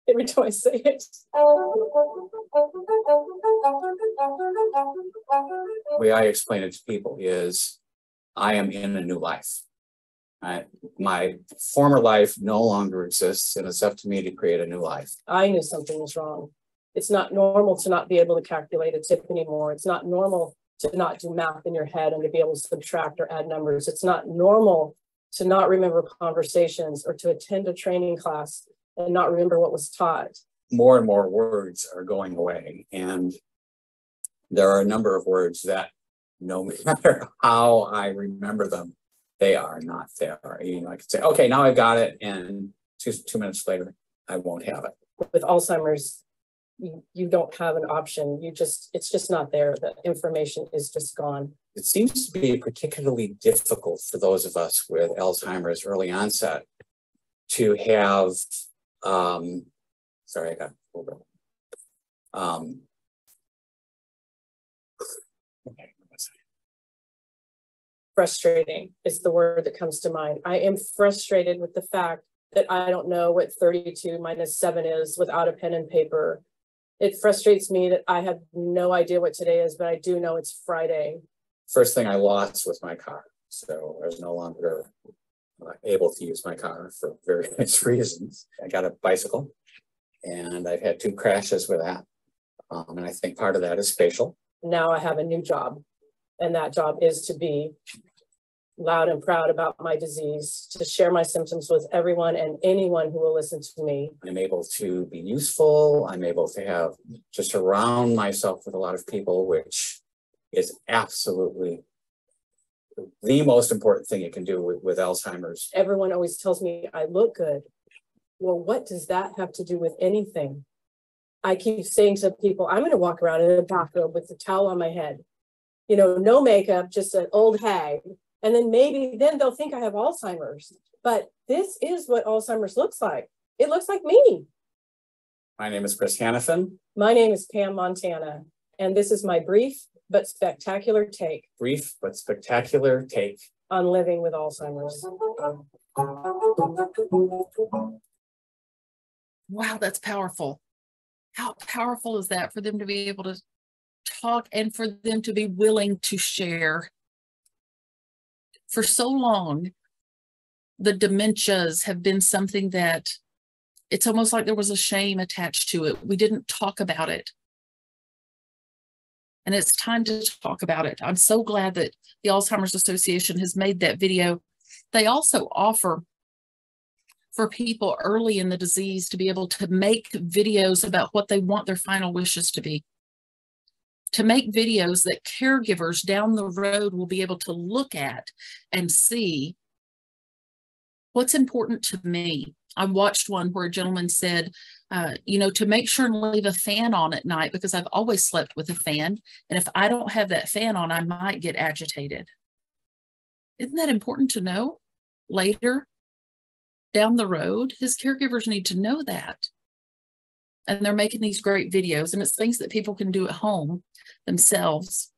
Every time I say it. The way I explain it to people is I am in a new life. I, my former life no longer exists, and it's up to me to create a new life. I knew something was wrong. It's not normal to not be able to calculate a tip anymore. It's not normal to not do math in your head and to be able to subtract or add numbers. It's not normal to not remember conversations or to attend a training class and not remember what was taught. More and more words are going away. And there are a number of words that no matter how I remember them, they are not there. You know, I could say, okay, now I've got it. And two, two minutes later, I won't have it. With Alzheimer's, you, you don't have an option. You just, it's just not there. The information is just gone. It seems to be particularly difficult for those of us with Alzheimer's early onset to have um, sorry, I got up. Um, okay, frustrating is the word that comes to mind. I am frustrated with the fact that I don't know what 32 minus 7 is without a pen and paper. It frustrates me that I have no idea what today is, but I do know it's Friday. First thing I lost was my car. So I was no longer uh, able to use my car for various reasons. I got a bicycle and I've had two crashes with that. Um, and I think part of that is spatial. Now I have a new job and that job is to be loud and proud about my disease, to share my symptoms with everyone and anyone who will listen to me. I'm able to be useful. I'm able to have to surround myself with a lot of people, which is absolutely the most important thing you can do with, with Alzheimer's. Everyone always tells me I look good. Well, what does that have to do with anything? I keep saying to people, I'm going to walk around in a bathrobe with the towel on my head. You know, no makeup, just an old hag. And then maybe then they'll think I have Alzheimer's. But this is what Alzheimer's looks like. It looks like me. My name is Chris Hannafin. My name is Pam Montana. And this is my brief but spectacular take. Brief but spectacular take. On living with Alzheimer's. Wow, that's powerful. How powerful is that for them to be able to talk and for them to be willing to share? For so long, the dementias have been something that it's almost like there was a shame attached to it. We didn't talk about it and it's time to talk about it. I'm so glad that the Alzheimer's Association has made that video. They also offer for people early in the disease to be able to make videos about what they want their final wishes to be. To make videos that caregivers down the road will be able to look at and see what's important to me. I watched one where a gentleman said, uh, you know, to make sure and leave a fan on at night because I've always slept with a fan. And if I don't have that fan on, I might get agitated. Isn't that important to know later down the road? His caregivers need to know that. And they're making these great videos, and it's things that people can do at home themselves.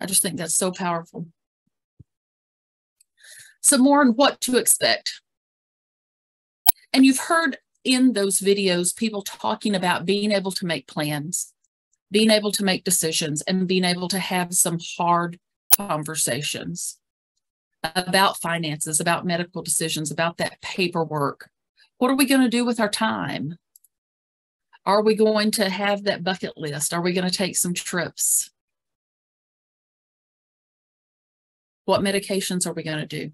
I just think that's so powerful. Some more on what to expect. And you've heard in those videos people talking about being able to make plans, being able to make decisions, and being able to have some hard conversations about finances, about medical decisions, about that paperwork. What are we going to do with our time? Are we going to have that bucket list? Are we going to take some trips? What medications are we going to do?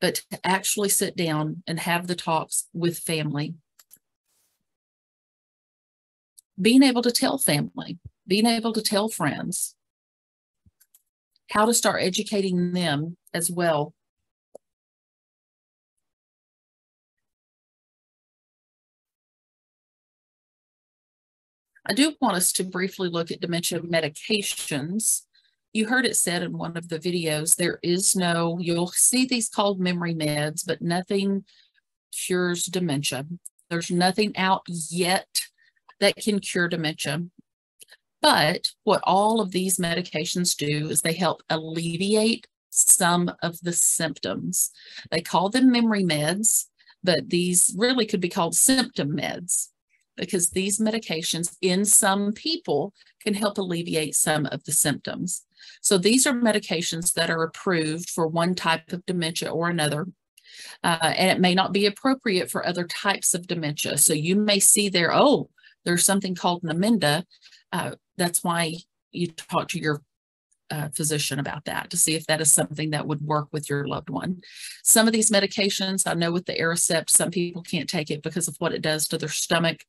But to actually sit down and have the talks with family. Being able to tell family, being able to tell friends, how to start educating them as well. I do want us to briefly look at dementia medications you heard it said in one of the videos, there is no, you'll see these called memory meds, but nothing cures dementia. There's nothing out yet that can cure dementia. But what all of these medications do is they help alleviate some of the symptoms. They call them memory meds, but these really could be called symptom meds because these medications in some people can help alleviate some of the symptoms. So these are medications that are approved for one type of dementia or another. Uh, and it may not be appropriate for other types of dementia. So you may see there, oh, there's something called Namenda. Uh, that's why you talk to your uh, physician about that to see if that is something that would work with your loved one. Some of these medications, I know with the Aricept, some people can't take it because of what it does to their stomach.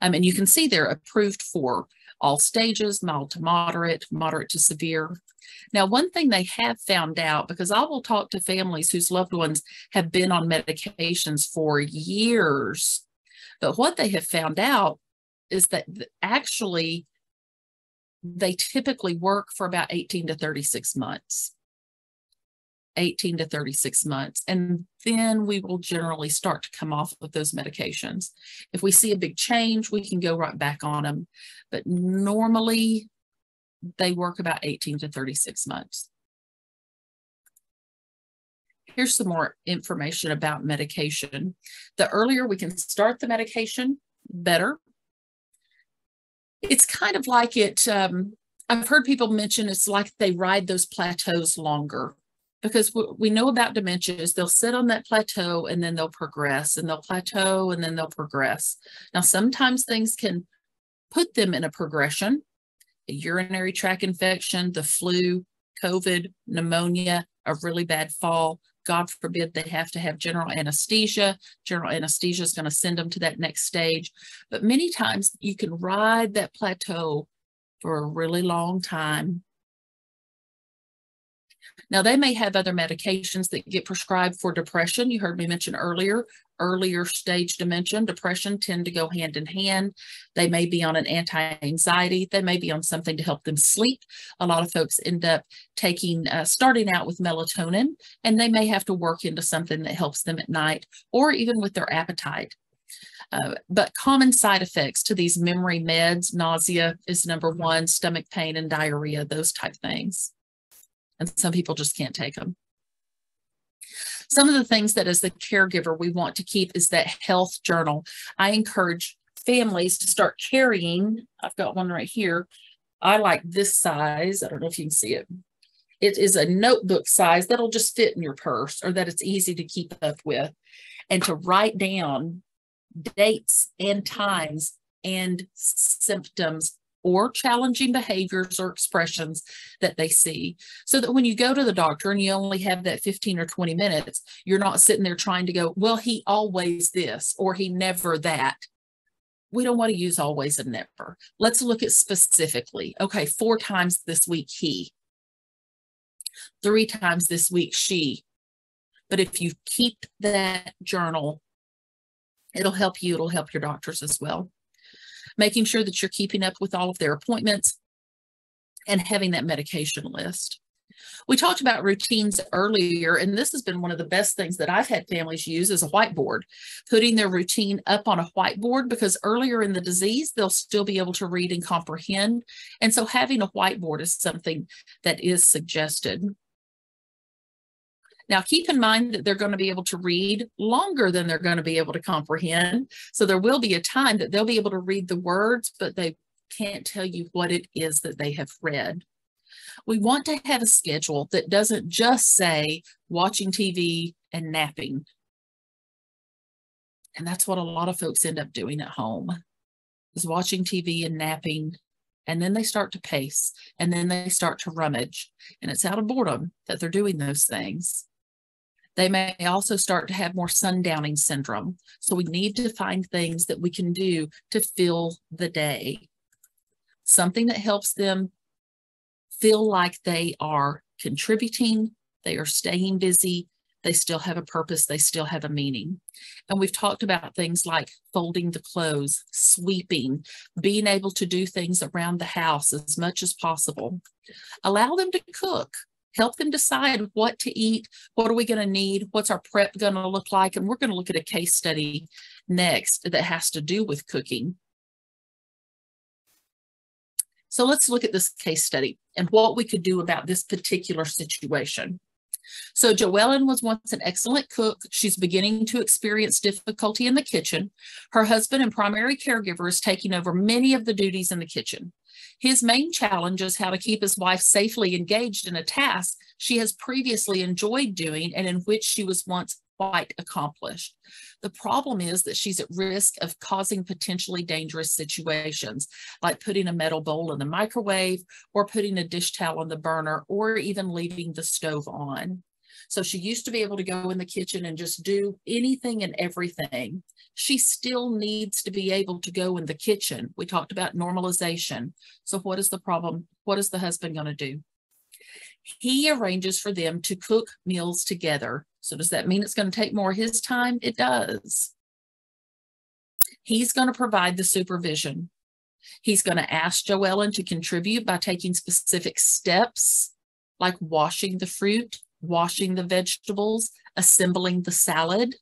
Um, and you can see they're approved for all stages, mild to moderate, moderate to severe. Now, one thing they have found out, because I will talk to families whose loved ones have been on medications for years, but what they have found out is that actually they typically work for about 18 to 36 months. 18 to 36 months. And then we will generally start to come off of those medications. If we see a big change, we can go right back on them. But normally they work about 18 to 36 months. Here's some more information about medication. The earlier we can start the medication, better. It's kind of like it, um, I've heard people mention it's like they ride those plateaus longer because we know about dementia is they'll sit on that plateau and then they'll progress and they'll plateau and then they'll progress. Now, sometimes things can put them in a progression, a urinary tract infection, the flu, COVID, pneumonia, a really bad fall. God forbid they have to have general anesthesia. General anesthesia is going to send them to that next stage. But many times you can ride that plateau for a really long time. Now, they may have other medications that get prescribed for depression. You heard me mention earlier, earlier stage dementia, depression tend to go hand in hand. They may be on an anti-anxiety. They may be on something to help them sleep. A lot of folks end up taking, uh, starting out with melatonin, and they may have to work into something that helps them at night or even with their appetite. Uh, but common side effects to these memory meds, nausea is number one, stomach pain and diarrhea, those type things. And some people just can't take them. Some of the things that as the caregiver we want to keep is that health journal. I encourage families to start carrying, I've got one right here. I like this size. I don't know if you can see it. It is a notebook size that'll just fit in your purse or that it's easy to keep up with and to write down dates and times and symptoms or challenging behaviors or expressions that they see. So that when you go to the doctor and you only have that 15 or 20 minutes, you're not sitting there trying to go, well, he always this or he never that. We don't want to use always and never. Let's look at specifically. Okay, four times this week, he. Three times this week, she. But if you keep that journal It'll help you, it'll help your doctors as well. Making sure that you're keeping up with all of their appointments and having that medication list. We talked about routines earlier, and this has been one of the best things that I've had families use as a whiteboard, putting their routine up on a whiteboard because earlier in the disease, they'll still be able to read and comprehend. And so having a whiteboard is something that is suggested. Now, keep in mind that they're going to be able to read longer than they're going to be able to comprehend. So there will be a time that they'll be able to read the words, but they can't tell you what it is that they have read. We want to have a schedule that doesn't just say watching TV and napping. And that's what a lot of folks end up doing at home is watching TV and napping. And then they start to pace and then they start to rummage. And it's out of boredom that they're doing those things. They may also start to have more sundowning syndrome. So we need to find things that we can do to fill the day. Something that helps them feel like they are contributing, they are staying busy, they still have a purpose, they still have a meaning. And we've talked about things like folding the clothes, sweeping, being able to do things around the house as much as possible. Allow them to cook help them decide what to eat, what are we going to need, what's our prep going to look like. And we're going to look at a case study next that has to do with cooking. So let's look at this case study and what we could do about this particular situation. So Joellen was once an excellent cook. She's beginning to experience difficulty in the kitchen. Her husband and primary caregiver is taking over many of the duties in the kitchen. His main challenge is how to keep his wife safely engaged in a task she has previously enjoyed doing and in which she was once quite accomplished. The problem is that she's at risk of causing potentially dangerous situations, like putting a metal bowl in the microwave or putting a dish towel on the burner or even leaving the stove on. So she used to be able to go in the kitchen and just do anything and everything. She still needs to be able to go in the kitchen. We talked about normalization. So what is the problem? What is the husband going to do? He arranges for them to cook meals together. So does that mean it's going to take more of his time? It does. He's going to provide the supervision. He's going to ask Joellen to contribute by taking specific steps like washing the fruit, washing the vegetables, assembling the salad,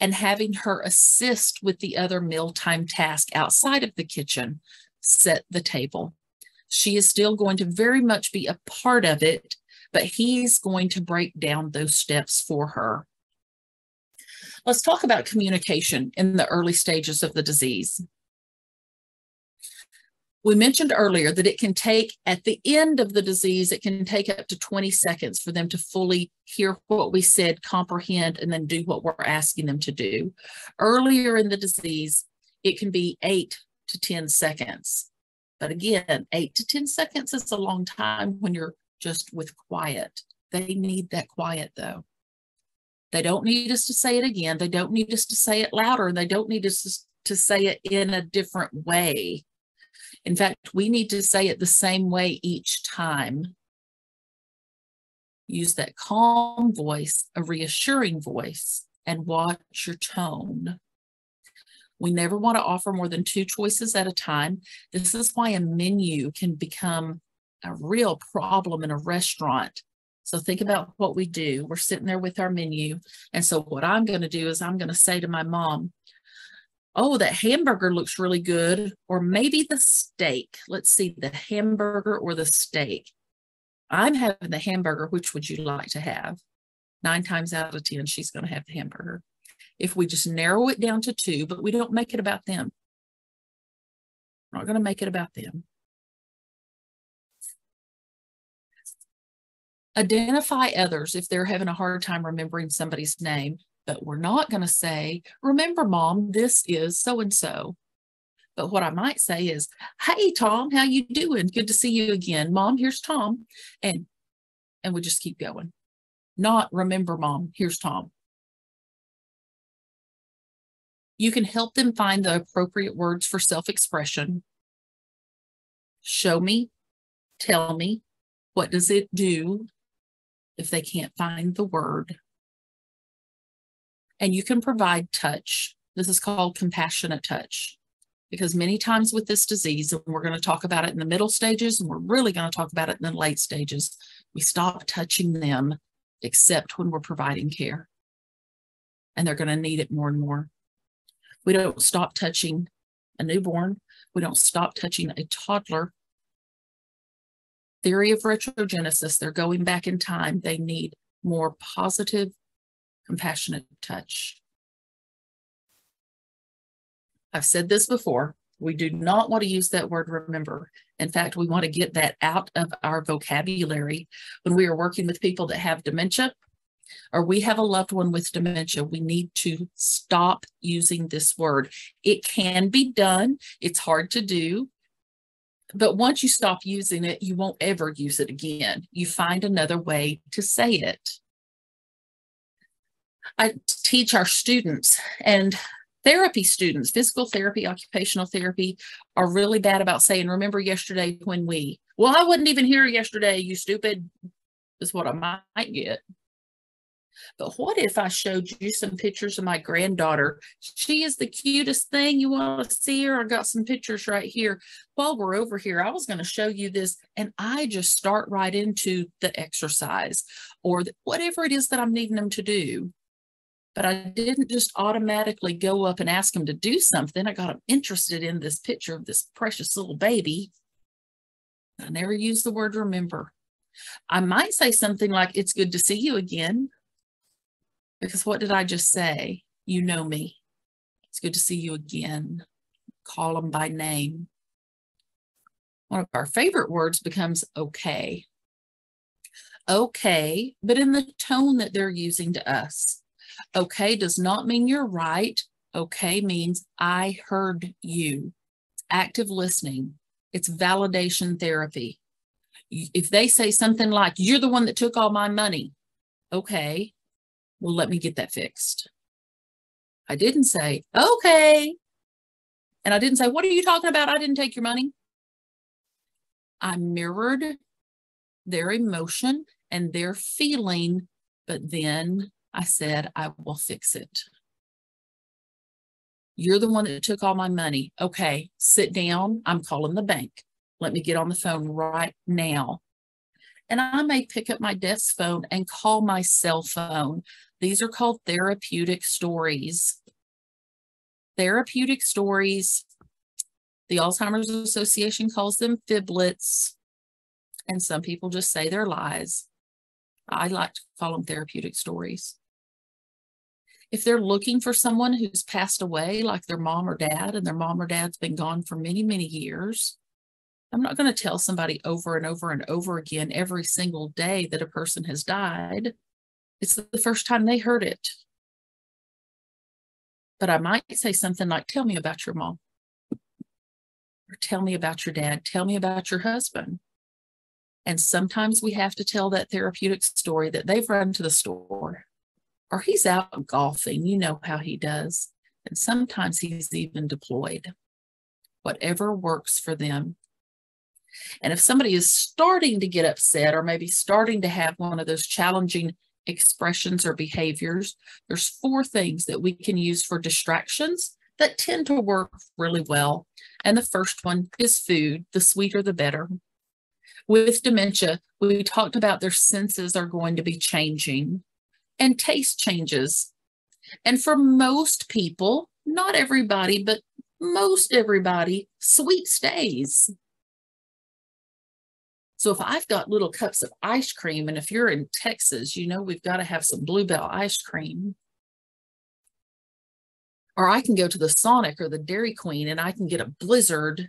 and having her assist with the other mealtime task outside of the kitchen, set the table. She is still going to very much be a part of it, but he's going to break down those steps for her. Let's talk about communication in the early stages of the disease. We mentioned earlier that it can take, at the end of the disease, it can take up to 20 seconds for them to fully hear what we said, comprehend, and then do what we're asking them to do. Earlier in the disease, it can be eight to 10 seconds. But again, eight to 10 seconds is a long time when you're just with quiet. They need that quiet though. They don't need us to say it again. They don't need us to say it louder. And They don't need us to say it in a different way. In fact, we need to say it the same way each time. Use that calm voice, a reassuring voice, and watch your tone. We never want to offer more than two choices at a time. This is why a menu can become a real problem in a restaurant. So think about what we do. We're sitting there with our menu. And so what I'm going to do is I'm going to say to my mom, oh, that hamburger looks really good. Or maybe the steak. Let's see, the hamburger or the steak. I'm having the hamburger. Which would you like to have? Nine times out of 10, she's going to have the hamburger if we just narrow it down to two, but we don't make it about them. We're not going to make it about them. Identify others if they're having a hard time remembering somebody's name, but we're not going to say, remember mom, this is so-and-so. But what I might say is, hey, Tom, how you doing? Good to see you again. Mom, here's Tom. And, and we just keep going. Not remember mom, here's Tom. You can help them find the appropriate words for self-expression. Show me, tell me, what does it do if they can't find the word? And you can provide touch. This is called compassionate touch because many times with this disease, and we're going to talk about it in the middle stages, and we're really going to talk about it in the late stages, we stop touching them except when we're providing care. And they're going to need it more and more. We don't stop touching a newborn. We don't stop touching a toddler. Theory of retrogenesis, they're going back in time. They need more positive, compassionate touch. I've said this before. We do not want to use that word remember. In fact, we want to get that out of our vocabulary when we are working with people that have dementia or we have a loved one with dementia, we need to stop using this word. It can be done. It's hard to do. But once you stop using it, you won't ever use it again. You find another way to say it. I teach our students and therapy students, physical therapy, occupational therapy are really bad about saying, remember yesterday when we, well, I wasn't even here yesterday, you stupid, is what I might get. But what if I showed you some pictures of my granddaughter? She is the cutest thing. You want to see her? I got some pictures right here. While we're over here, I was going to show you this, and I just start right into the exercise or the, whatever it is that I'm needing them to do. But I didn't just automatically go up and ask them to do something. I got them interested in this picture of this precious little baby. I never use the word remember. I might say something like, It's good to see you again. Because what did I just say? You know me. It's good to see you again. Call them by name. One of our favorite words becomes okay. Okay, but in the tone that they're using to us. Okay does not mean you're right. Okay means I heard you. It's active listening. It's validation therapy. If they say something like, you're the one that took all my money. Okay, well, let me get that fixed. I didn't say, okay. And I didn't say, what are you talking about? I didn't take your money. I mirrored their emotion and their feeling, but then I said, I will fix it. You're the one that took all my money. Okay, sit down. I'm calling the bank. Let me get on the phone right now. And I may pick up my desk phone and call my cell phone these are called therapeutic stories. Therapeutic stories, the Alzheimer's Association calls them fiblets, and some people just say they're lies. I like to call them therapeutic stories. If they're looking for someone who's passed away, like their mom or dad, and their mom or dad's been gone for many, many years, I'm not going to tell somebody over and over and over again every single day that a person has died. It's the first time they heard it. But I might say something like, Tell me about your mom. Or tell me about your dad. Tell me about your husband. And sometimes we have to tell that therapeutic story that they've run to the store or he's out golfing. You know how he does. And sometimes he's even deployed. Whatever works for them. And if somebody is starting to get upset or maybe starting to have one of those challenging expressions or behaviors, there's four things that we can use for distractions that tend to work really well. And the first one is food. The sweeter, the better. With dementia, we talked about their senses are going to be changing and taste changes. And for most people, not everybody, but most everybody, sweet stays. So if I've got little cups of ice cream, and if you're in Texas, you know we've got to have some Blue Bell ice cream. Or I can go to the Sonic or the Dairy Queen and I can get a Blizzard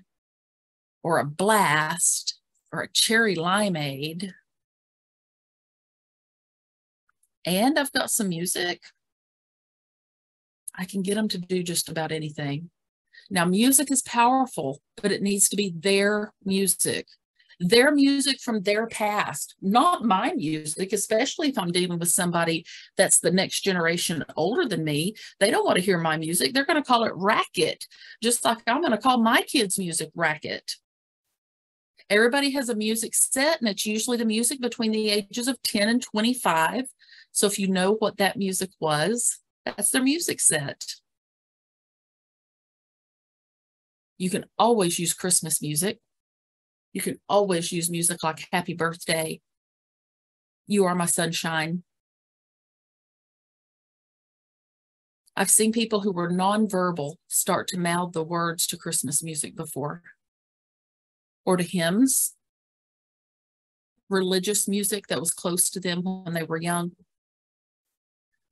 or a Blast or a Cherry Limeade. And I've got some music. I can get them to do just about anything. Now, music is powerful, but it needs to be their music their music from their past, not my music, especially if I'm dealing with somebody that's the next generation older than me. They don't want to hear my music. They're going to call it racket, just like I'm going to call my kids' music racket. Everybody has a music set, and it's usually the music between the ages of 10 and 25. So if you know what that music was, that's their music set. You can always use Christmas music. You can always use music like Happy Birthday, You Are My Sunshine. I've seen people who were nonverbal start to mouth the words to Christmas music before or to hymns, religious music that was close to them when they were young.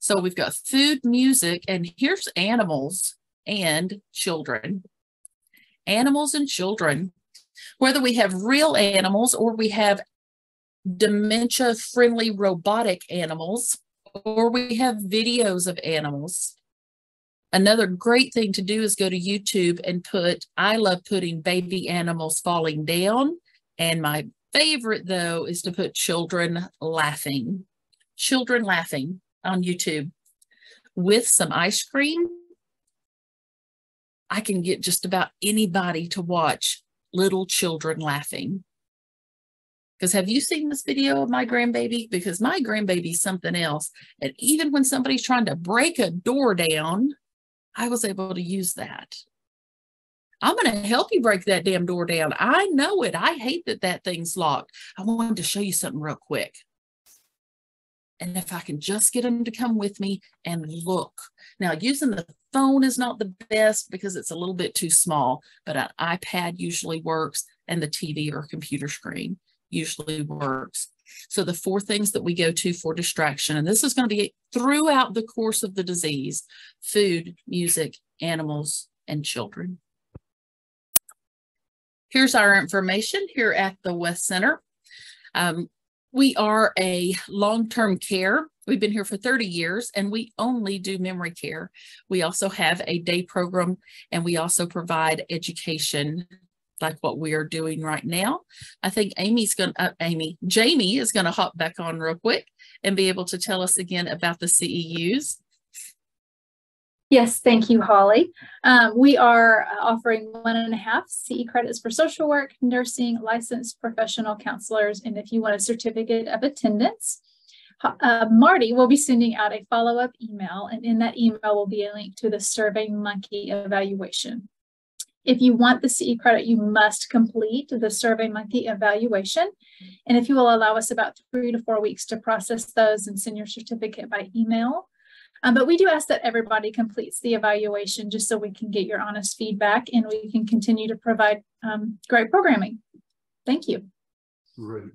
So we've got food, music, and here's animals and children. Animals and children whether we have real animals or we have dementia friendly robotic animals, or we have videos of animals. Another great thing to do is go to YouTube and put, I love putting baby animals falling down. And my favorite, though, is to put children laughing. Children laughing on YouTube with some ice cream. I can get just about anybody to watch little children laughing. Because have you seen this video of my grandbaby? Because my grandbaby's something else. And even when somebody's trying to break a door down, I was able to use that. I'm going to help you break that damn door down. I know it. I hate that that thing's locked. I wanted to show you something real quick. And if I can just get them to come with me and look. Now, using the phone is not the best because it's a little bit too small, but an iPad usually works and the TV or computer screen usually works. So the four things that we go to for distraction, and this is going to be throughout the course of the disease, food, music, animals, and children. Here's our information here at the West Center. Um, we are a long-term care. We've been here for 30 years and we only do memory care. We also have a day program and we also provide education like what we are doing right now. I think Amy's going to, uh, Amy, Jamie is going to hop back on real quick and be able to tell us again about the CEUs. Yes, thank you, Hollie. Um, we are offering one and a half CE credits for social work, nursing, licensed professional counselors, and if you want a certificate of attendance, uh, Marty will be sending out a follow-up email, and in that email will be a link to the Survey Monkey evaluation. If you want the CE credit, you must complete the Survey Monkey evaluation. And if you will allow us about three to four weeks to process those and send your certificate by email, um, but we do ask that everybody completes the evaluation just so we can get your honest feedback and we can continue to provide um, great programming. Thank you. Great.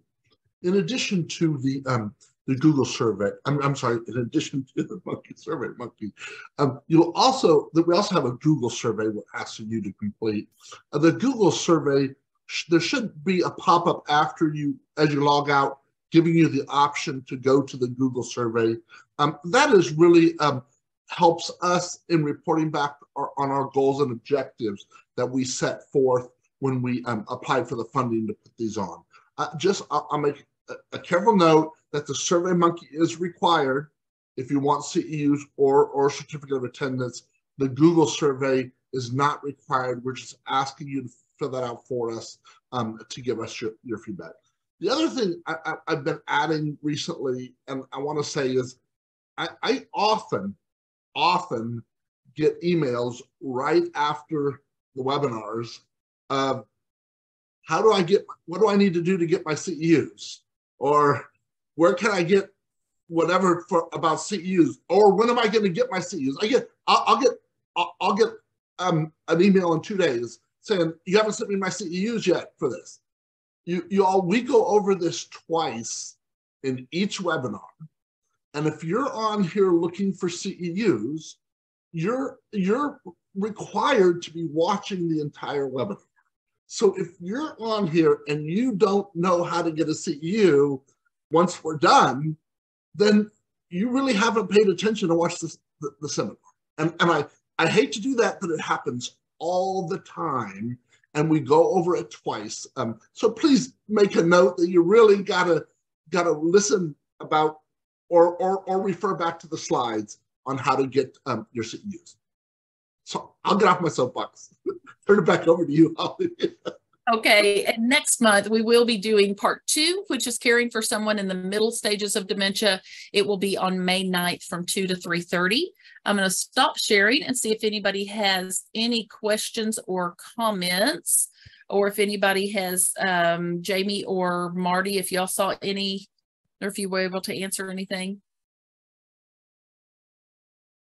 In addition to the um, the Google survey, I'm, I'm sorry, in addition to the monkey survey monkey, um, you'll also, we also have a Google survey we're asking you to complete. Uh, the Google survey, sh there should be a pop-up after you, as you log out, giving you the option to go to the Google survey. Um, that is really um, helps us in reporting back our, on our goals and objectives that we set forth when we um, applied for the funding to put these on. Uh, just, I'll, I'll make a, a careful note that the Survey Monkey is required if you want CEUs or, or certificate of attendance. The Google survey is not required. We're just asking you to fill that out for us um, to give us your, your feedback. The other thing I, have been adding recently, and I want to say is I, I often, often get emails right after the webinars how do I get, what do I need to do to get my CEUs? Or where can I get whatever for about CEUs? Or when am I going to get my CEUs? I get, I'll, I'll get, I'll, I'll get um, an email in two days saying you haven't sent me my CEUs yet for this. You, you all, we go over this twice in each webinar. And if you're on here looking for CEUs, you're you're required to be watching the entire webinar. So if you're on here and you don't know how to get a CEU once we're done, then you really haven't paid attention to watch this, the, the seminar. And, and I, I hate to do that, but it happens all the time. And we go over it twice. Um, so please make a note that you really gotta gotta listen about or, or, or refer back to the slides on how to get um, your CEUs. So I'll get off my soapbox. Turn it back over to you, Hollie. Okay, and next month we will be doing part two, which is caring for someone in the middle stages of dementia. It will be on May 9th from 2 to 3.30. I'm going to stop sharing and see if anybody has any questions or comments, or if anybody has, um, Jamie or Marty, if y'all saw any, or if you were able to answer anything.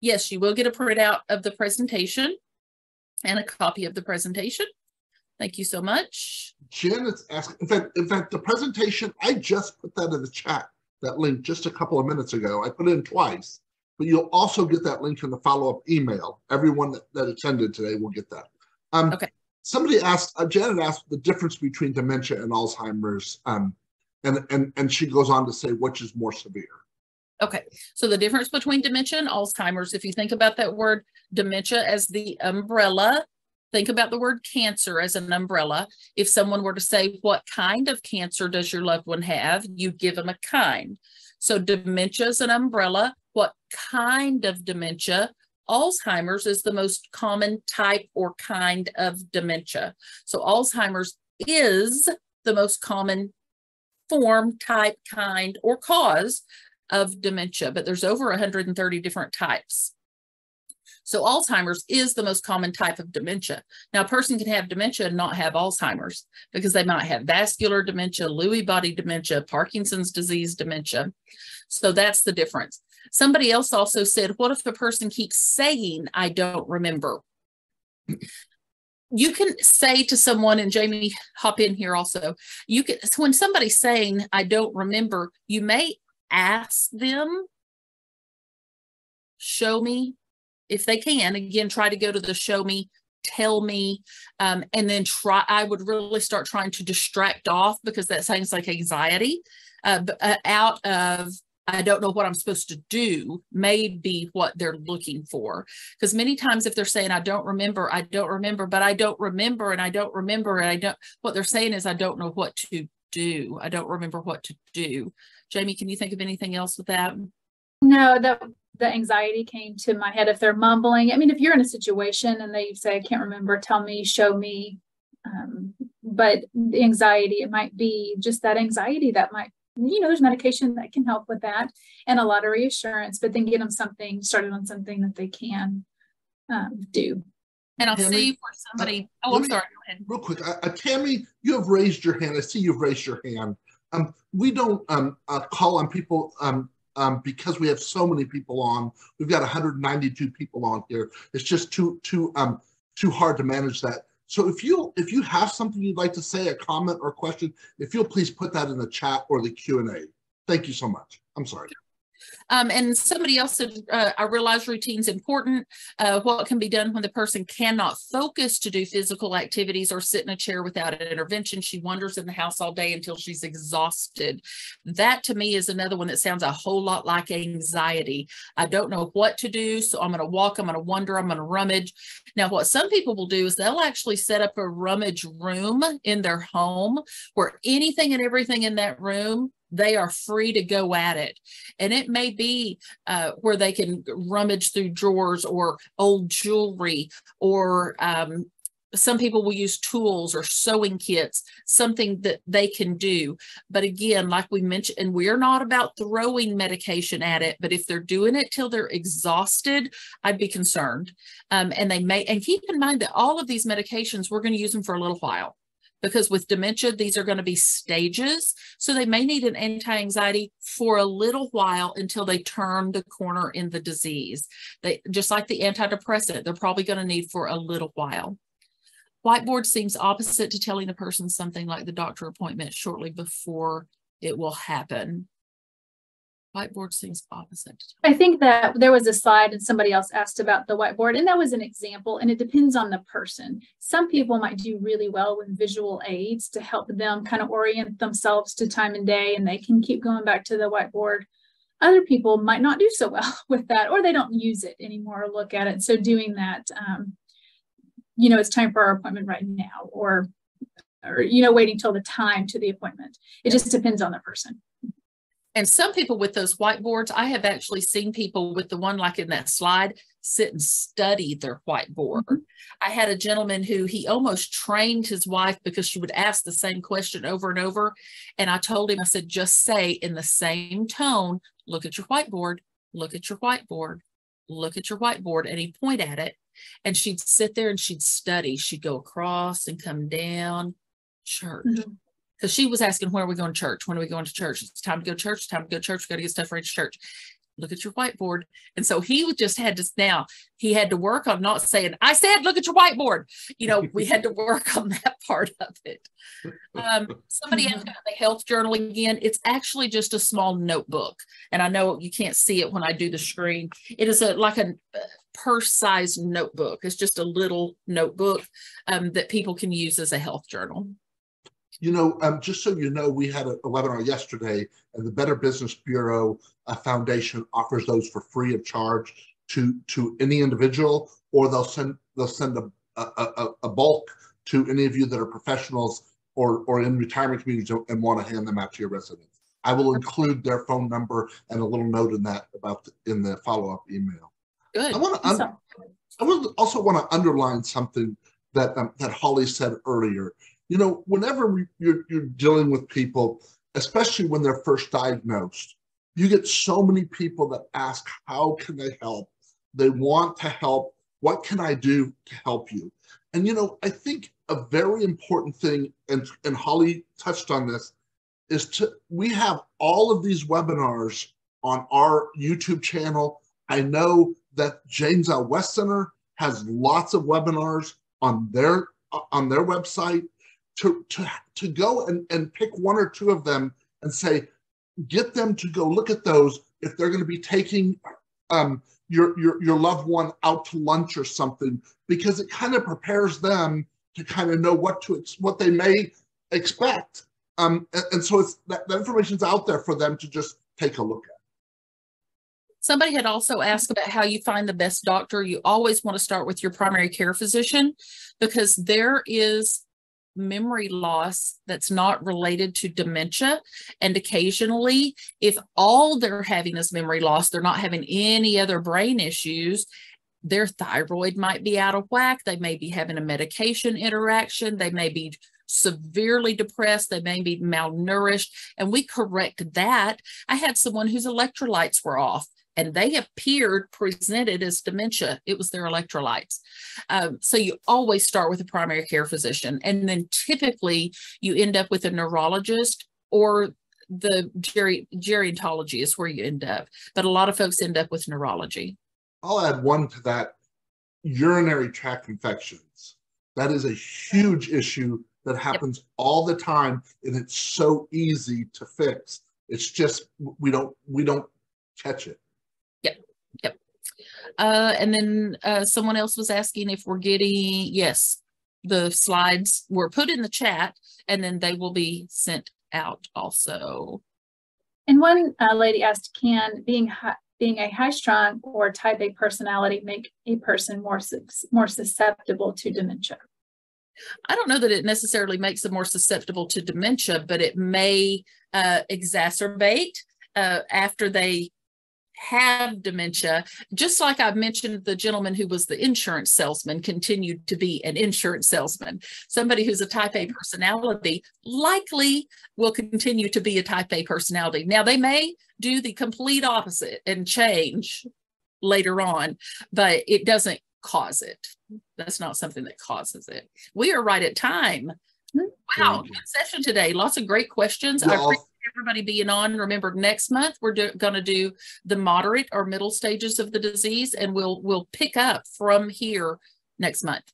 Yes, you will get a printout of the presentation and a copy of the presentation. Thank you so much. Janet's asking, in fact, in fact, the presentation, I just put that in the chat, that link just a couple of minutes ago. I put it in twice, but you'll also get that link in the follow-up email. Everyone that, that, attended today will get that. Um, okay. Somebody asked, uh, Janet asked the difference between dementia and Alzheimer's, um, and, and, and she goes on to say which is more severe. Okay, so the difference between dementia and Alzheimer's, if you think about that word dementia as the umbrella, think about the word cancer as an umbrella. If someone were to say, what kind of cancer does your loved one have? You give them a kind. So dementia is an umbrella. What kind of dementia? Alzheimer's is the most common type or kind of dementia. So Alzheimer's is the most common form, type, kind, or cause of dementia, but there's over 130 different types. So Alzheimer's is the most common type of dementia. Now, a person can have dementia and not have Alzheimer's because they might have vascular dementia, Lewy body dementia, Parkinson's disease dementia. So that's the difference. Somebody else also said, what if the person keeps saying, I don't remember? You can say to someone, and Jamie, hop in here also. You can, when somebody's saying, I don't remember, you may ask them, show me if they can. Again, try to go to the show me, tell me, um, and then try. I would really start trying to distract off because that sounds like anxiety uh, uh, out of I don't know what I'm supposed to do may be what they're looking for. Because many times if they're saying, I don't remember, I don't remember, but I don't remember and I don't remember and I don't, what they're saying is, I don't know what to do. I don't remember what to do. Jamie, can you think of anything else with that? No, that the anxiety came to my head if they're mumbling. I mean, if you're in a situation and they say, I can't remember, tell me, show me. Um, but the anxiety, it might be just that anxiety that might, you know, there's medication that can help with that and a lot of reassurance, but then get them something started on something that they can um, do. And I'll Tammy, see for somebody. Uh, oh, I'm me, sorry. Real quick, uh, uh, Tammy, you have raised your hand. I see you've raised your hand. Um, we don't um, uh, call on people um, um, because we have so many people on. We've got 192 people on here. It's just too too um, too hard to manage that. So if you if you have something you'd like to say, a comment or a question, if you'll please put that in the chat or the Q and A. Thank you so much. I'm sorry. Um, and somebody else said, uh, I realize routine's important. Uh, what can be done when the person cannot focus to do physical activities or sit in a chair without an intervention? She wanders in the house all day until she's exhausted. That to me is another one that sounds a whole lot like anxiety. I don't know what to do, so I'm going to walk, I'm going to wander, I'm going to rummage. Now, what some people will do is they'll actually set up a rummage room in their home where anything and everything in that room they are free to go at it. And it may be uh, where they can rummage through drawers or old jewelry or um, some people will use tools or sewing kits, something that they can do. But again, like we mentioned, and we're not about throwing medication at it, but if they're doing it till they're exhausted, I'd be concerned. Um, and they may, and keep in mind that all of these medications, we're going to use them for a little while because with dementia, these are going to be stages. So they may need an anti-anxiety for a little while until they turn the corner in the disease. They just like the antidepressant, they're probably going to need for a little while. Whiteboard seems opposite to telling a person something like the doctor appointment shortly before it will happen. Whiteboard seems opposite. I think that there was a slide and somebody else asked about the whiteboard, and that was an example, and it depends on the person. Some people might do really well with visual aids to help them kind of orient themselves to time and day, and they can keep going back to the whiteboard. Other people might not do so well with that, or they don't use it anymore or look at it. So doing that, um, you know, it's time for our appointment right now, or, or you know, waiting till the time to the appointment. It just depends on the person. And some people with those whiteboards, I have actually seen people with the one like in that slide sit and study their whiteboard. Mm-hmm. I had a gentleman who he almost trained his wife because she would ask the same question over and over. And I told him, I said, just say in the same tone, look at your whiteboard, look at your whiteboard, look at your whiteboard. And he'd point at it. And she'd sit there and she'd study. She'd go across and come down church. Mm-hmm because she was asking, when are we going to church? When are we going to church? It's time to go to church. Time to go to church. We got to get stuff ready to church. Look at your whiteboard. And so he just had to now, he had to work on not saying, I said, look at your whiteboard. You know, we had to work on that part of it. Um, somebody asked about the health journal again. It's actually just a small notebook. And I know you can't see it when I do the screen. It is a like a purse sized notebook. It's just a little notebook um, that people can use as a health journal. You know, um, just so you know, we had a, a, webinar yesterday, and the Better Business Bureau uh, Foundation offers those for free of charge to to any individual, or they'll send they'll send a a, a bulk to any of you that are professionals or or in retirement communities and want to hand them out to your residents. I will include their phone number and a little note in that about the, in the follow up email. Good. I want to. I also want to underline something that um, that Hollie said earlier you know, whenever you're, you're dealing with people, especially when they're first diagnosed, you get so many people that ask, How can I help? They want to help. What can I do to help you? And, you know, I think a very important thing, and, and Hollie touched on this, is to we have all of these webinars on our YouTube channel. I know that James L. West Center has lots of webinars on their on their website to to to go and, and pick one or two of them and say, get them to go look at those if they're going to be taking um, your, your your loved one out to lunch or something, because it kind of prepares them to kind of know what to what they may expect. Um, and, and so it's that, that information's out there for them to just take a look at. Somebody had also asked about how you find the best doctor. You always want to start with your primary care physician because there is memory loss that's not related to dementia. And occasionally, if all they're having is memory loss, they're not having any other brain issues, their thyroid might be out of whack. They may be having a medication interaction. They may be severely depressed. They may be malnourished. And we correct that. I had someone whose electrolytes were off and they appeared presented as dementia. It was their electrolytes. Um, so you always start with a primary care physician, and then typically you end up with a neurologist or the geri- gerontology is where you end up. But a lot of folks end up with neurology. I'll add one to that urinary tract infections. That is a huge issue that happens yep. all the time, and it's so easy to fix It's just we don't we don't catch it. Uh, and then uh, someone else was asking if we're getting, yes, the slides were put in the chat and then they will be sent out also. And one uh, lady asked, can being high, being a high strung or type A personality make a person more more susceptible to dementia? I don't know that it necessarily makes them more susceptible to dementia, but it may uh, exacerbate uh, after they have dementia, just like I mentioned, the gentleman who was the insurance salesman continued to be an insurance salesman. Somebody who's a type A personality likely will continue to be a type A personality. Now, they may do the complete opposite and change later on, but it doesn't cause it. That's not something that causes it. We are right at time. Wow, good session today. Lots of great questions. I appreciate everybody being on. Remember, next month we're going to do the moderate or middle stages of the disease, and we'll we'll pick up from here next month.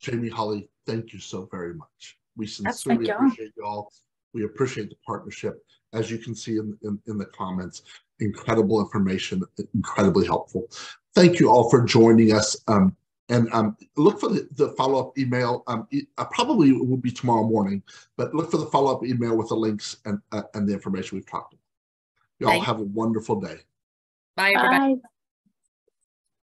Jamie Hollie, thank you so very much. We sincerely appreciate y'all. We appreciate the partnership. As you can see in, in, in the comments, incredible information, incredibly helpful. Thank you all for joining us. Um, and um, look for the, the follow-up email. Um, uh, probably will be tomorrow morning, but look for the follow-up email with the links and, uh, and the information we've talked about. Y'all have a wonderful day. Bye, everybody. Bye.